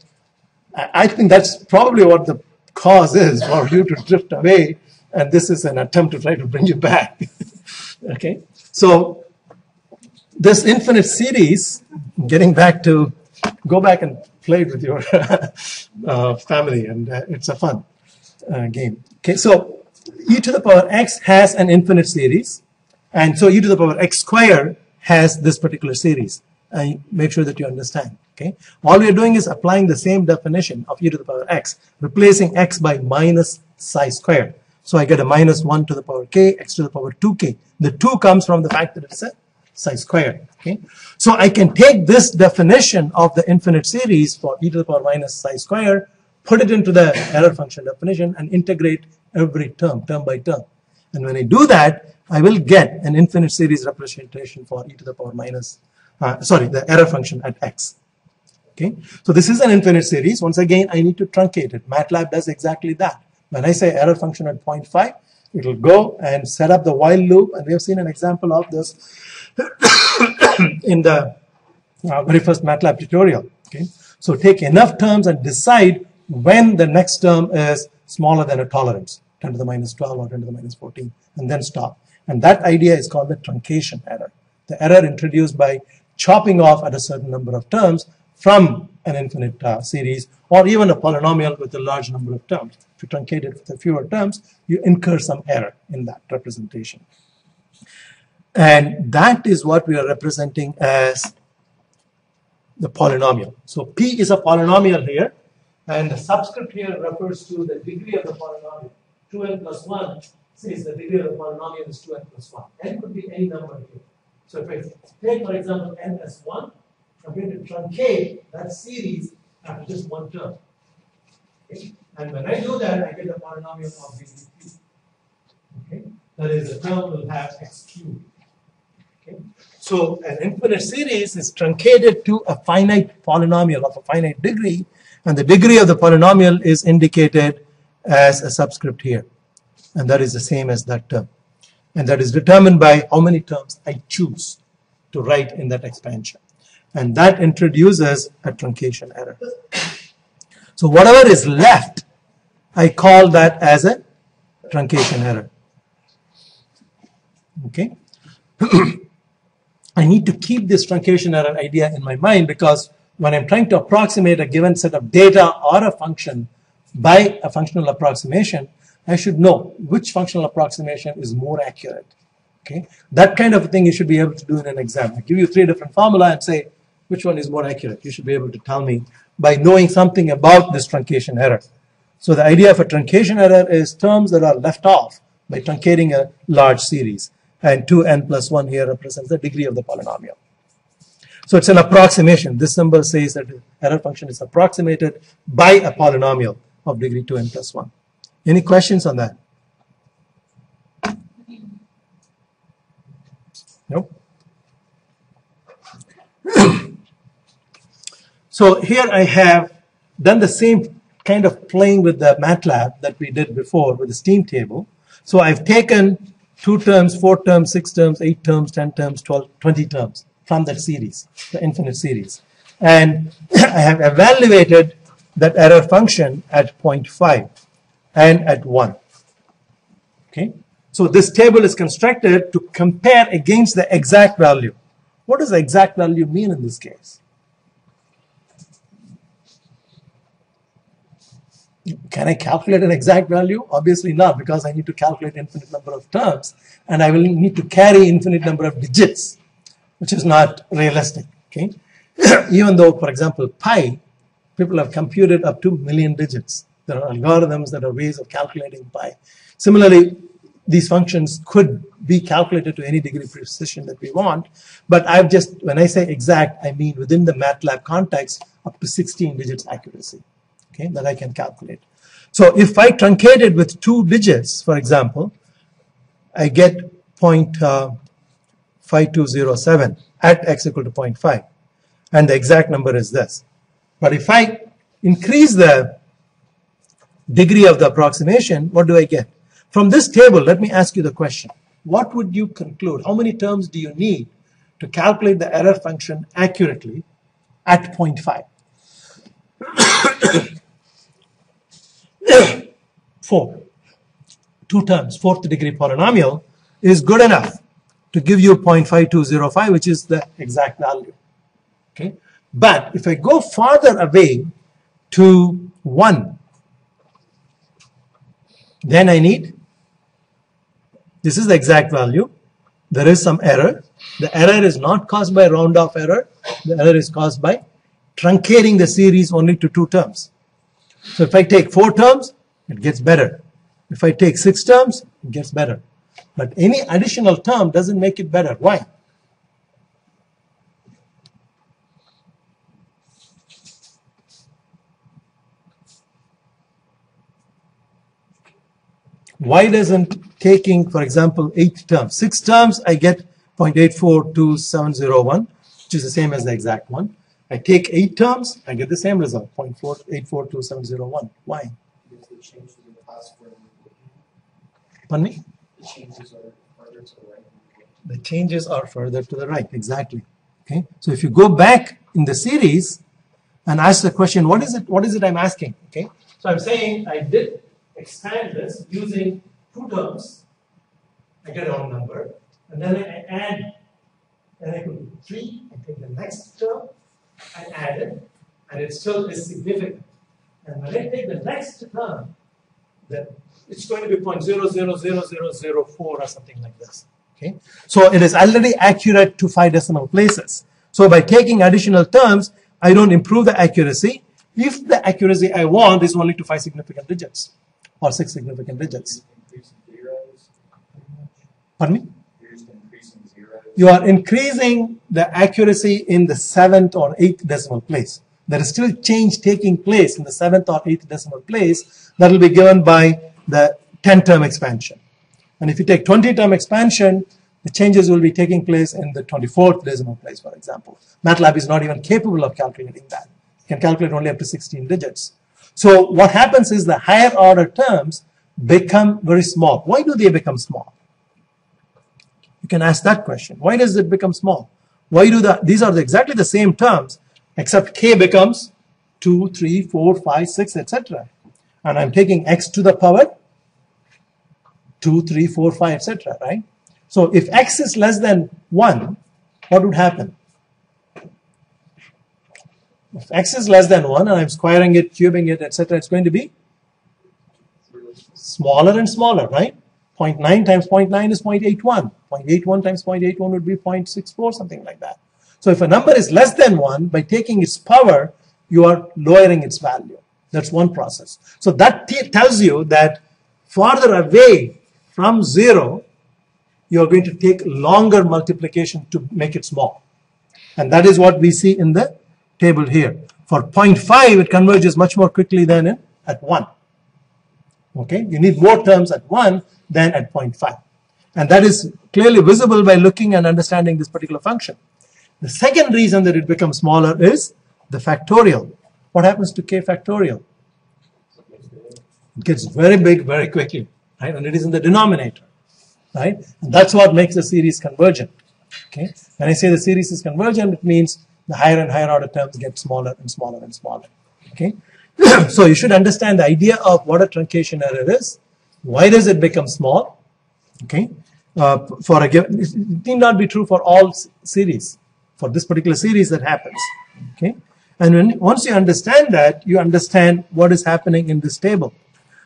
I think that's probably what the cause is for you to drift away, and this is an attempt to try to bring you back. okay, so this infinite series, getting back to go back and play it with your uh, family, and uh, it's a fun uh, game. Okay, so e to the power x has an infinite series, and so e to the power x squared has this particular series. And make sure that you understand. Okay, all we are doing is applying the same definition of e to the power x, replacing x by minus psi squared. So I get a minus 1 to the power k, x to the power 2k. The 2 comes from the fact that it's a psi squared. Okay, so I can take this definition of the infinite series for e to the power minus psi squared, put it into the error function definition, and integrate every term, term by term. And when I do that, I will get an infinite series representation for e to the power minus, uh, sorry, the error function at x. Okay, so this is an infinite series. Once again, I need to truncate it. MATLAB does exactly that. When I say error function at 0.5, it will go and set up the while loop, and we have seen an example of this in the uh, very first MATLAB tutorial. Okay, so take enough terms and decide when the next term is smaller than a tolerance, 10 to the minus 12 or 10 to the minus 14, and then stop. And that idea is called the truncation error. The error introduced by chopping off at a certain number of terms from an infinite uh, series or even a polynomial with a large number of terms. If you truncate it with fewer terms, you incur some error in that representation. And that is what we are representing as the polynomial. So P is a polynomial here, and the subscript here refers to the degree of the polynomial. 2n plus 1 says the degree of the polynomial is 2n plus 1. n could be any number here. So if I take, for example, n as 1, I'm going to truncate that series after just one term. Okay? And when I do that, I get the polynomial of degree q. Okay? That is, the term will have x cubed. Okay? So an infinite series is truncated to a finite polynomial of a finite degree, and the degree of the polynomial is indicated as a subscript here. And that is the same as that term. And that is determined by how many terms I choose to write in that expansion. And that introduces a truncation error. So whatever is left, I call that as a truncation error. Okay? I need to keep this truncation error idea in my mind because when I'm trying to approximate a given set of data or a function by a functional approximation, I should know which functional approximation is more accurate. Okay, that kind of thing you should be able to do in an exam. I give you three different formula and say which one is more accurate. You should be able to tell me by knowing something about this truncation error. So the idea of a truncation error is terms that are left off by truncating a large series. And 2n plus 1 here represents the degree of the polynomial. So it's an approximation. This symbol says that the error function is approximated by a polynomial of degree 2n plus 1. Any questions on that? Nope. so here I have done the same kind of playing with the MATLAB that we did before with the steam table. So I've taken two terms, four terms, six terms, eight terms, 10 terms, 12, 20 terms, from that series, the infinite series. And I have evaluated that error function at 0.5 and at 1. Okay? So this table is constructed to compare against the exact value. What does the exact value mean in this case? Can I calculate an exact value? Obviously not, because I need to calculate infinite number of terms, and I will need to carry infinite number of digits, which is not realistic. Okay, even though, for example, pi, people have computed up to million digits. There are algorithms that are ways of calculating pi. Similarly, these functions could be calculated to any degree of precision that we want, but I've just, when I say exact, I mean within the MATLAB context, up to 16 digits accuracy okay, that I can calculate. So if I truncate it with two digits, for example, I get uh, 0.5207 at x equal to 0.5. And the exact number is this. But if I increase the degree of the approximation, what do I get? From this table, let me ask you the question. What would you conclude? How many terms do you need to calculate the error function accurately at 0.5? Four. Two terms, fourth degree polynomial is good enough to give you 0.5205, which is the exact value. Okay. But if I go farther away to 1, then I need, this is the exact value. There is some error. The error is not caused by round off error. The error is caused by truncating the series only to two terms. So if I take four terms, it gets better. If I take six terms, it gets better. But any additional term doesn't make it better. Why? Why doesn't taking, for example, eight terms, six terms, I get 0.842701, which is the same as the exact one. I take eight terms, I get the same result, 0.484271. Why?
Because the changes in the past were
Pardon me?
the changes are further to the right.
The changes are further to the right, exactly. Okay, so if you go back in the series and ask the question, what is it? What is it I'm asking? Okay, so I'm saying I did expand this using two terms. I get a round number, and then I add n equal to three. I take the next term, I added, and it still is significant. And when I take the next term, then it's going to be 0.000004 or something like this. Okay, so it is already accurate to five decimal places. So by taking additional terms, I don't improve the accuracy if the accuracy I want is only to five significant digits or six significant digits. Pardon me?
you're just increasing zeros.
You are increasing the accuracy in the seventh or eighth decimal place. There is still change taking place in the seventh or eighth decimal place that will be given by the 10 term expansion. And if you take 20 term expansion, the changes will be taking place in the 24th decimal place, for example. MATLAB is not even capable of calculating that. It can calculate only up to 16 digits. So what happens is the higher order terms become very small. Why do they become small? Can ask that question. Why does it become small? Why do the, these are the, exactly the same terms, except k becomes 2, 3, 4, 5, 6, etc. And I'm taking x to the power 2, 3, 4, 5, etc. Right? So if x is less than 1, what would happen? If x is less than 1 and I'm squaring it, cubing it, etc., it's going to be smaller and smaller, right? 0.9 times 0.9 is 0.81. 0.81 times 0.81 would be 0.64, something like that. So if a number is less than 1, by taking its power, you are lowering its value. That's one process. So that tells you that farther away from 0, you are going to take longer multiplication to make it small. And that is what we see in the table here. For 0.5, it converges much more quickly than at 1. Okay, you need more terms at 1 than at 0.5. And that is clearly visible by looking and understanding this particular function. The second reason that it becomes smaller is the factorial. What happens to k factorial? It gets very big very quickly, right? And it is in the denominator, right? And that's what makes the series convergent. Okay. When I say the series is convergent, it means the higher and higher order terms get smaller and smaller and smaller. Okay? so you should understand the idea of what a truncation error is. Why does it become small? Okay? Uh, for a given, it need not be true for all series. For this particular series, that happens. Okay? And when, once you understand that, you understand what is happening in this table.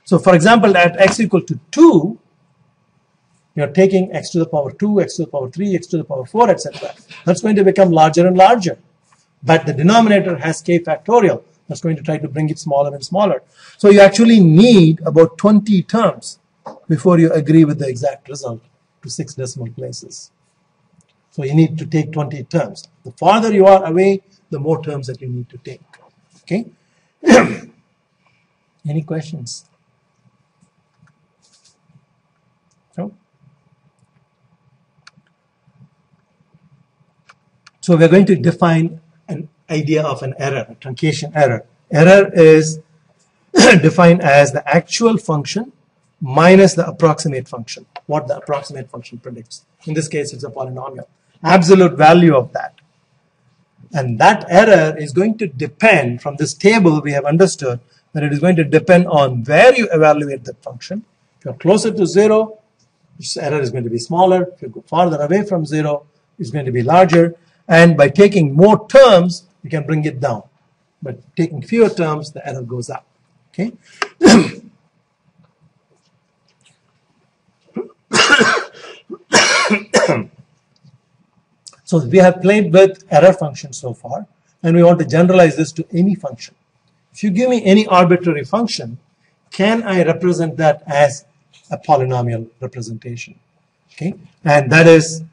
So, for example, at x equal to 2, you're taking x to the power 2, x to the power 3, x to the power 4, etc. That's going to become larger and larger. But the denominator has k factorial. That's going to try to bring it smaller and smaller. So you actually need about 20 terms before you agree with the exact result to six decimal places. So you need to take 20 terms. The farther you are away, the more terms that you need to take. Okay? Any questions? No? So we're going to define idea of an error, a truncation error. Error is defined as the actual function minus the approximate function, what the approximate function predicts. In this case, it's a polynomial. Absolute value of that. And that error is going to depend, from this table we have understood, that it is going to depend on where you evaluate that function. If you're closer to zero, this error is going to be smaller. If you go farther away from zero, it's going to be larger. And by taking more terms, you can bring it down. But taking fewer terms, the error goes up. Okay? so we have played with error functions so far, and we want to generalize this to any function. If you give me any arbitrary function, can I represent that as a polynomial representation? Okay, and that is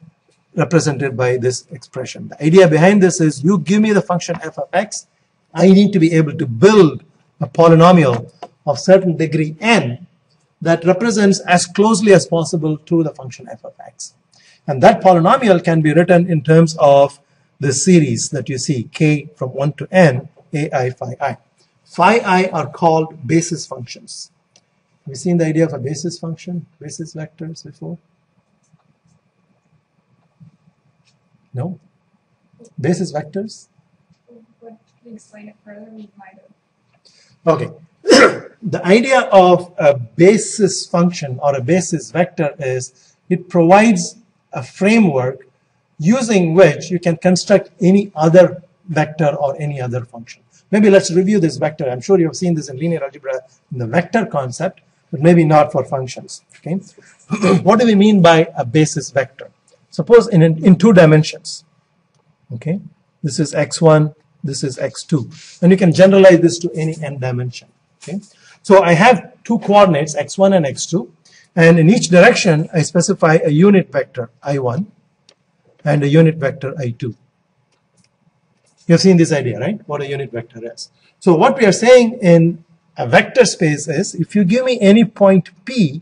represented by this expression. The idea behind this is you give me the function f of x, I need to be able to build a polynomial of certain degree n that represents as closely as possible to the function f of x. And that polynomial can be written in terms of the series that you see, k from 1 to n, ai phi i. Phi i are called basis functions. Have you seen the idea of a basis function, basis vectors before? No? Basis vectors?
Explain it further? We might have.
Okay. the idea of a basis function or a basis vector is it provides a framework using which you can construct any other vector or any other function. Maybe let's review this vector. I'm sure you have seen this in linear algebra in the vector concept, but maybe not for functions. Okay. what do we mean by a basis vector? Suppose in, in two dimensions. Okay. This is x1, this is x2. And you can generalize this to any n dimension. Okay. So I have two coordinates, x1 and x2. And in each direction, I specify a unit vector, i1, and a unit vector, i2. You've seen this idea, right? What a unit vector is. So what we are saying in a vector space is, if you give me any point P,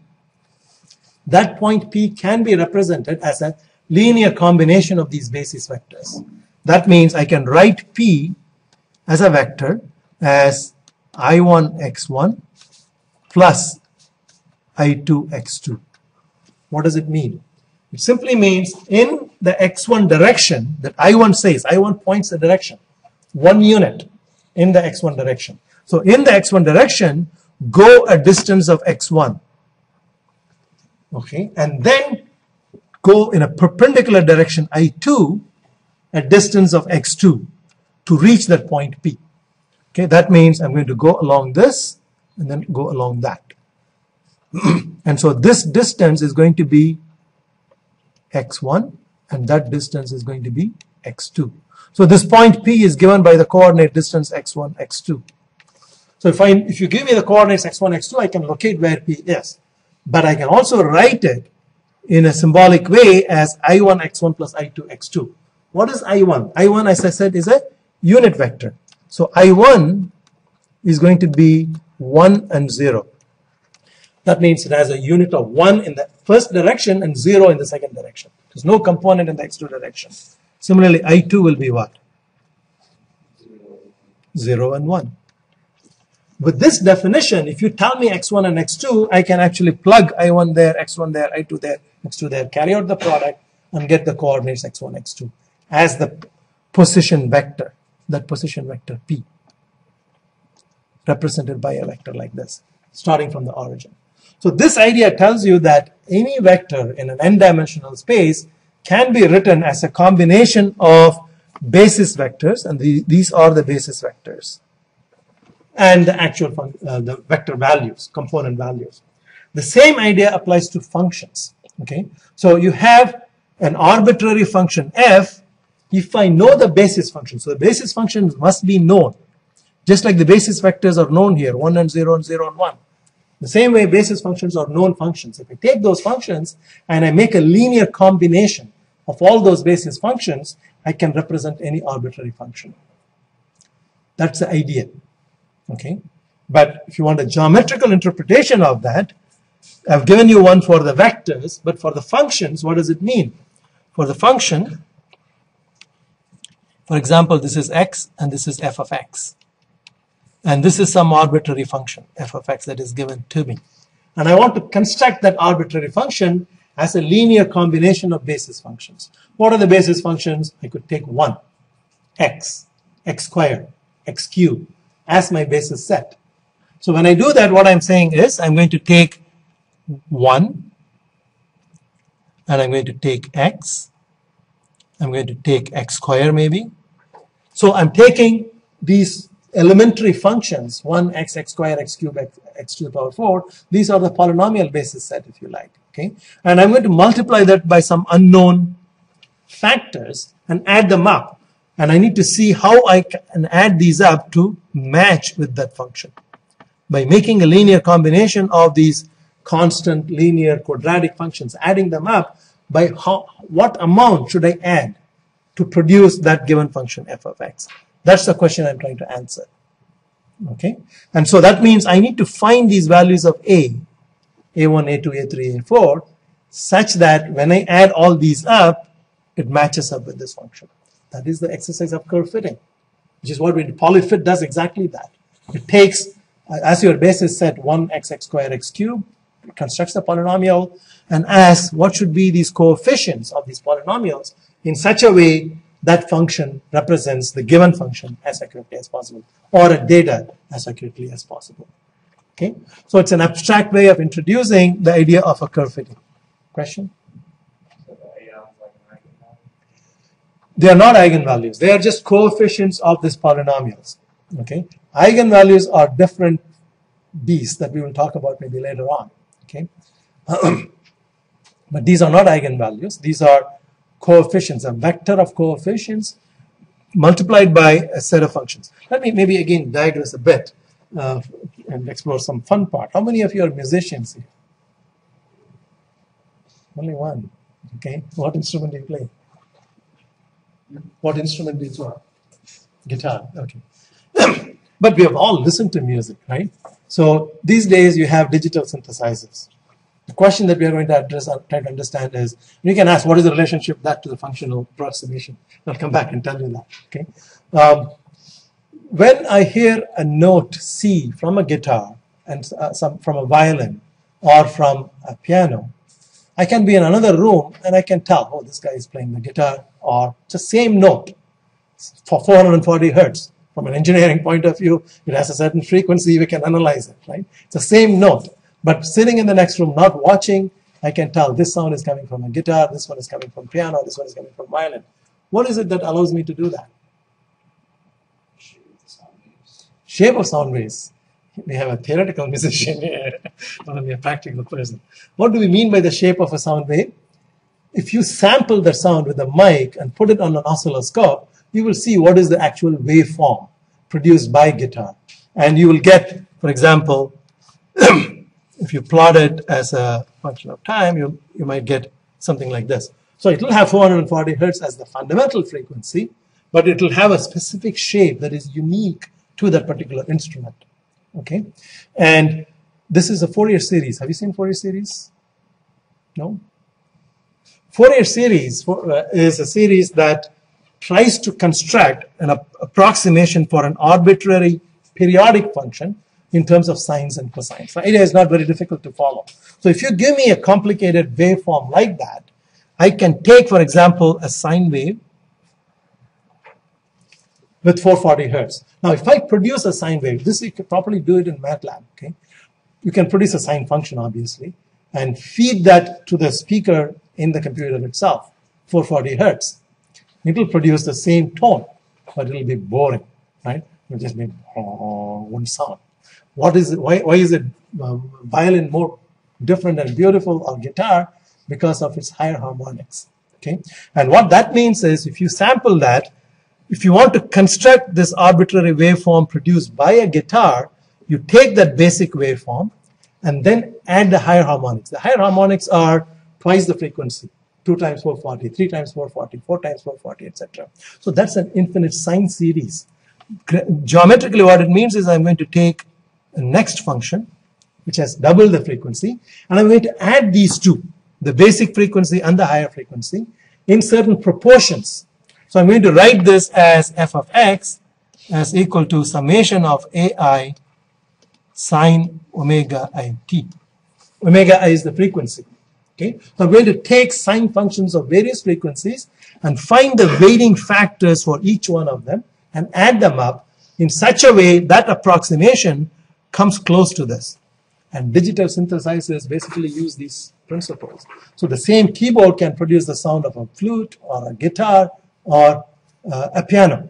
that point P can be represented as a linear combination of these basis vectors. That means I can write P as a vector as I1 x1 plus I2 x2. What does it mean? It simply means in the x1 direction that I1 says, I1 points the direction, one unit in the x1 direction. So in the x1 direction, go a distance of x1. Okay, and then go in a perpendicular direction I2 a distance of x2 to reach that point P. Okay, that means I'm going to go along this and then go along that. and so this distance is going to be x1 and that distance is going to be x2. So this point P is given by the coordinate distance x1, x2. So if, I, if you give me the coordinates x1, x2, I can locate where P is. But I can also write it in a symbolic way as I1, x1 plus I2, x2. What is I1? I1, as I said, is a unit vector. So I1 is going to be 1 and 0. That means it has a unit of 1 in the first direction and 0 in the second direction. There's no component in the x2 direction. Similarly, I2 will be what? 0 and 1. With this definition, if you tell me x1 and x2, I can actually plug I1 there, x1 there, I2 there, x2 there, carry out the product, and get the coordinates x1, x2. as the position vector, that position vector P, represented by a vector like this, starting from the origin. So this idea tells you that any vector in an n-dimensional space can be written as a combination of basis vectors, and the, these are the basis vectors, and the actual uh, the vector values, component values. The same idea applies to functions. Okay, so you have an arbitrary function f if I know the basis function. So the basis functions must be known, just like the basis vectors are known here, 1 and 0 and 0 and 1. The same way basis functions are known functions. If I take those functions and I make a linear combination of all those basis functions, I can represent any arbitrary function. That's the idea. Okay? But if you want a geometrical interpretation of that, I've given you one for the vectors, but for the functions, what does it mean? For the function, for example, this is x and this is f of x. And this is some arbitrary function, f of x, that is given to me. And I want to construct that arbitrary function as a linear combination of basis functions. What are the basis functions? I could take 1, x, x squared, x cubed as my basis set. So when I do that, what I'm saying is I'm going to take 1 and I'm going to take x. I'm going to take x squared maybe. So I'm taking these elementary functions, 1 x, x squared, x cubed, x, x to the power 4. These are the polynomial basis set if you like. Okay, And I'm going to multiply that by some unknown factors and add them up. And I need to see how I can add these up to match with that function. By making a linear combination of these constant linear quadratic functions, adding them up by how, what amount should I add to produce that given function f of x? That's the question I'm trying to answer. Okay, and so that means I need to find these values of a, a1, a2, a3, a4, such that when I add all these up, it matches up with this function. That is the exercise of curve fitting, which is what we polyfit does exactly that. It takes, as your basis set, 1 x x squared x cubed, constructs the polynomial and asks what should be these coefficients of these polynomials in such a way that function represents the given function as accurately as possible or a data as accurately as possible. Okay, so it's an abstract way of introducing the idea of a curve fitting. Question? They are not eigenvalues. They are just coefficients of these polynomials. Okay, eigenvalues are different beasts that we will talk about maybe later on. Okay, but these are not eigenvalues. These are coefficients, a vector of coefficients multiplied by a set of functions. Let me maybe again digress a bit uh, and explore some fun part. How many of you are musicians here? Only one. Okay. What instrument do you play? What instrument do you play? Guitar. Okay. but we have all listened to music, right? So these days you have digital synthesizers. The question that we are going to address, uh, try to understand is, you can ask what is the relationship that to the functional approximation. I'll come back and tell you that. Okay. Um, when I hear a note C from a guitar and uh, some from a violin or from a piano, I can be in another room and I can tell, oh, this guy is playing the guitar or it's the same note for 440 hertz. From an engineering point of view, it has a certain frequency, we can analyze it, right? It's the same note. But sitting in the next room, not watching, I can tell this sound is coming from a guitar, this one is coming from piano, this one is coming from violin. What is it that allows me to do that?
Shape of sound waves.
We have a theoretical musician here, not only a practical person. What do we mean by the shape of a sound wave? If you sample the sound with a mic and put it on an oscilloscope, you will see what is the actual waveform produced by guitar. And you will get, for example, if you plot it as a function of time, you, you might get something like this. So it will have 440 hertz as the fundamental frequency, but it will have a specific shape that is unique to that particular instrument. Okay, and this is a Fourier series. Have you seen Fourier series? No. Fourier series for, uh, is a series that tries to construct an approximation for an arbitrary periodic function in terms of sines and cosines. The idea is not very difficult to follow. So if you give me a complicated waveform like that, I can take, for example, a sine wave with 440 hertz. Now, if I produce a sine wave, this you can properly do it in MATLAB. Okay, you can produce a sine function, obviously, and feed that to the speaker in the computer itself, 440 hertz. It will produce the same tone, but it will be boring, right? It will just be oh, one sound. What is? Why, why is it um, violin more different and beautiful or guitar? Because of its higher harmonics. Okay, and what that means is if you sample that, if you want to construct this arbitrary waveform produced by a guitar, you take that basic waveform and then add the higher harmonics. The higher harmonics are twice the frequency, 2 times 440, 3 times 440, 4 times 440, etc. So that's an infinite sine series. Geometrically, what it means is I'm going to take a next function, which has double the frequency, and I'm going to add these two, the basic frequency and the higher frequency, in certain proportions. So I'm going to write this as f of x as equal to summation of ai sine omega i t. Omega i is the frequency. Okay, so I'm going to take sine functions of various frequencies and find the weighting factors for each one of them and add them up in such a way that approximation comes close to this. And digital synthesizers basically use these principles. So the same keyboard can produce the sound of a flute or a guitar or uh, a piano.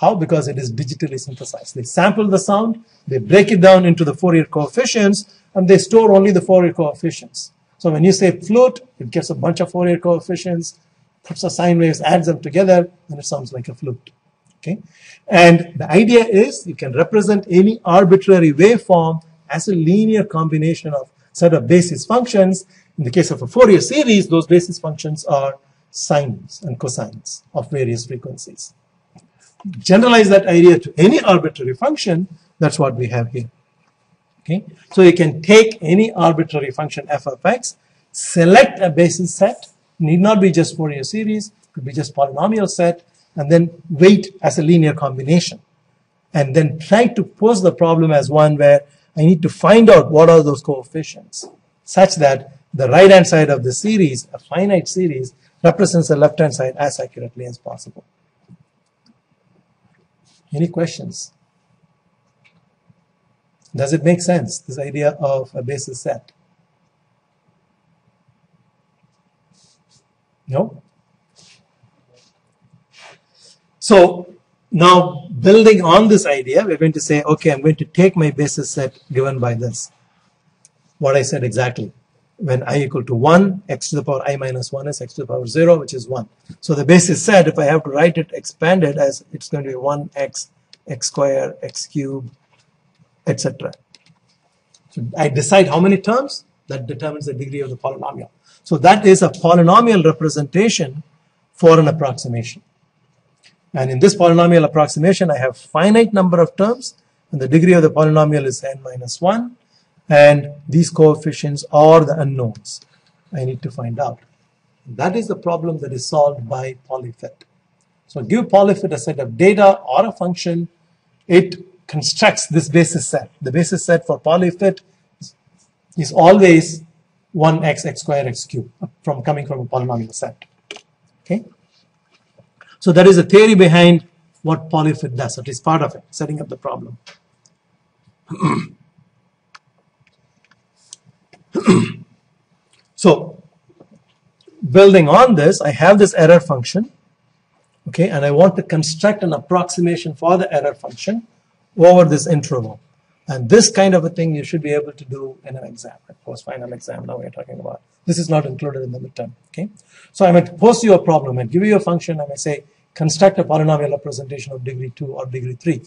How? Because it is digitally synthesized. They sample the sound, they break it down into the Fourier coefficients, and they store only the Fourier coefficients. So when you say flute, it gets a bunch of Fourier coefficients, puts the sine waves, adds them together, and it sounds like a flute. Okay? And the idea is you can represent any arbitrary waveform as a linear combination of set of basis functions. In the case of a Fourier series, those basis functions are sines and cosines of various frequencies. Generalize that idea to any arbitrary function, that's what we have here. Okay, so you can take any arbitrary function f of x, select a basis set, need not be just Fourier series, could be just polynomial set, and then weight as a linear combination. And then try to pose the problem as one where I need to find out what are those coefficients, such that the right hand side of the series, a finite series, represents the left hand side as accurately as possible. Any questions? Does it make sense, this idea of a basis set? No? So now building on this idea, we're going to say, okay, I'm going to take my basis set given by this. What I said exactly. When i equal to 1, x to the power i minus 1 is x to the power 0, which is 1. So the basis set, if I have to write it expanded as it's going to be 1x, x square, x cube, etc. So I decide how many terms, that determines the degree of the polynomial. So that is a polynomial representation for an approximation. And in this polynomial approximation, I have finite number of terms, and the degree of the polynomial is n minus 1, and these coefficients are the unknowns I need to find out. That is the problem that is solved by polyfit. So give polyfit a set of data or a function, it constructs this basis set. The basis set for polyfit is always 1x, x squared, x cubed, from coming from a polynomial set. Okay? So that is the theory behind what polyfit does, at least part of it, setting up the problem. so building on this, I have this error function, okay, and I want to construct an approximation for the error function over this interval. And this kind of a thing you should be able to do in an exam, a post-final exam now we're talking about. This is not included in the midterm, okay? So going to pose you a problem and give you a function and I say, construct a polynomial representation of degree 2 or degree 3.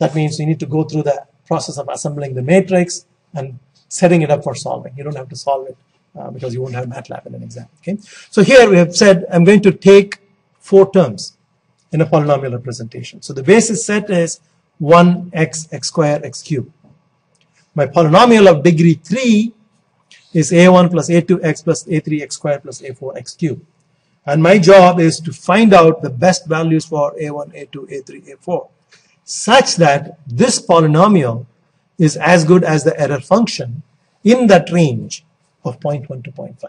That means you need to go through the process of assembling the matrix and setting it up for solving. You don't have to solve it uh, because you won't have MATLAB in an exam, okay? So here we have said, I'm going to take four terms in a polynomial representation. So the basis set is 1x, x squared, x cubed. My polynomial of degree 3 is a1 plus a2x plus a3x squared plus a4x cubed. And my job is to find out the best values for a1, a2, a3, a4 such that this polynomial is as good as the error function in that range of 0.1 to 0.5.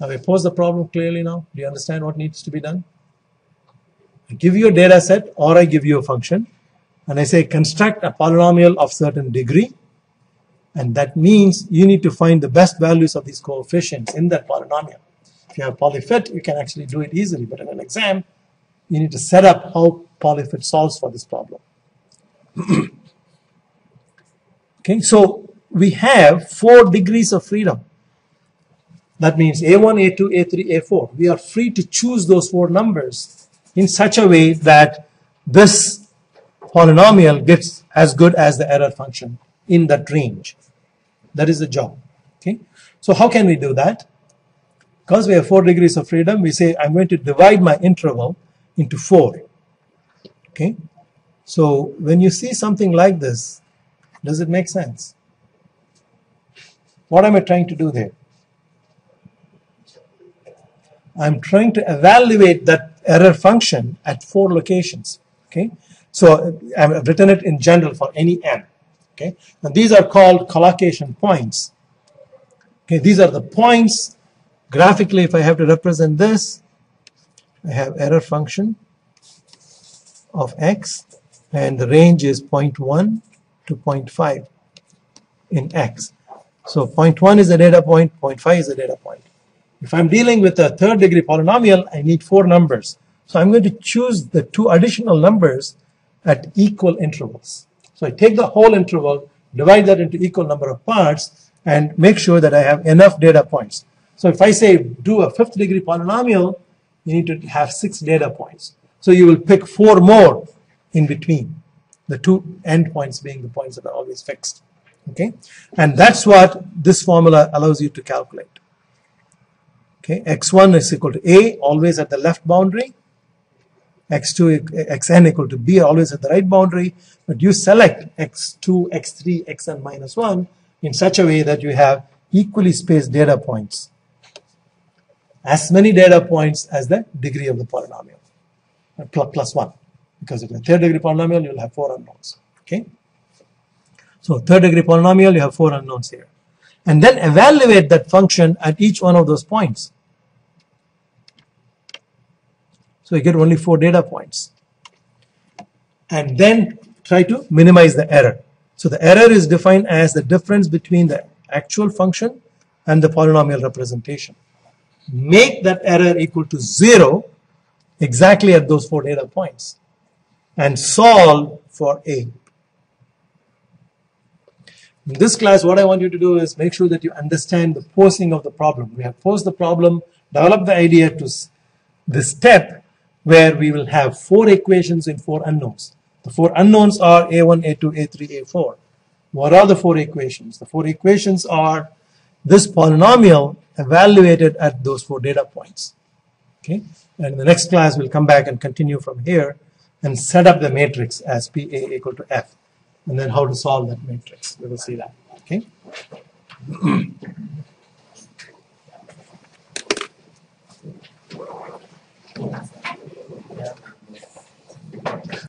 Have I posed the problem clearly now? Do you understand what needs to be done? I give you a data set or I give you a function and I say construct a polynomial of certain degree and that means you need to find the best values of these coefficients in that polynomial. If you have polyfit, you can actually do it easily, but in an exam, you need to set up how polyfit solves for this problem. okay, so we have four degrees of freedom. That means A1, A2, A3, A4. We are free to choose those four numbers in such a way that this polynomial gets as good as the error function in that range. That is the job. Okay. So how can we do that? Because we have four degrees of freedom, we say I'm going to divide my interval into four. Okay. So when you see something like this, does it make sense? What am I trying to do there? I'm trying to evaluate that error function at four locations. Okay, so I've written it in general for any n. Okay, and these are called collocation points. Okay, these are the points. Graphically, if I have to represent this, I have error function of x, and the range is 0.1 to 0.5 in x. So 0.1 is a data point, 0.5 is a data point. If I'm dealing with a third degree polynomial, I need four numbers. So I'm going to choose the two additional numbers at equal intervals. So I take the whole interval, divide that into equal number of parts, and make sure that I have enough data points. So if I say do a fifth degree polynomial, you need to have six data points. So you will pick four more in between, the two endpoints being the points that are always fixed. Okay, and that's what this formula allows you to calculate. Okay, x1 is equal to a, always at the left boundary. x2, xn equal to b, always at the right boundary. But you select x2, x3, xn minus 1 in such a way that you have equally spaced data points. As many data points as the degree of the polynomial, plus 1. Because if it's a third degree polynomial, you'll have four unknowns. Okay? So third degree polynomial, you have four unknowns here and then evaluate that function at each one of those points. So you get only four data points. And then try to minimize the error. So the error is defined as the difference between the actual function and the polynomial representation. Make that error equal to zero exactly at those four data points and solve for A. In this class, what I want you to do is make sure that you understand the posing of the problem. We have posed the problem, developed the idea to the step where we will have four equations in four unknowns. The four unknowns are A1, A2, A3, A4. What are the four equations? The four equations are this polynomial evaluated at those four data points. Okay, and in the next class we'll come back and continue from here and set up the matrix as PA equal to F and then how to solve that matrix. We will see that. Okay.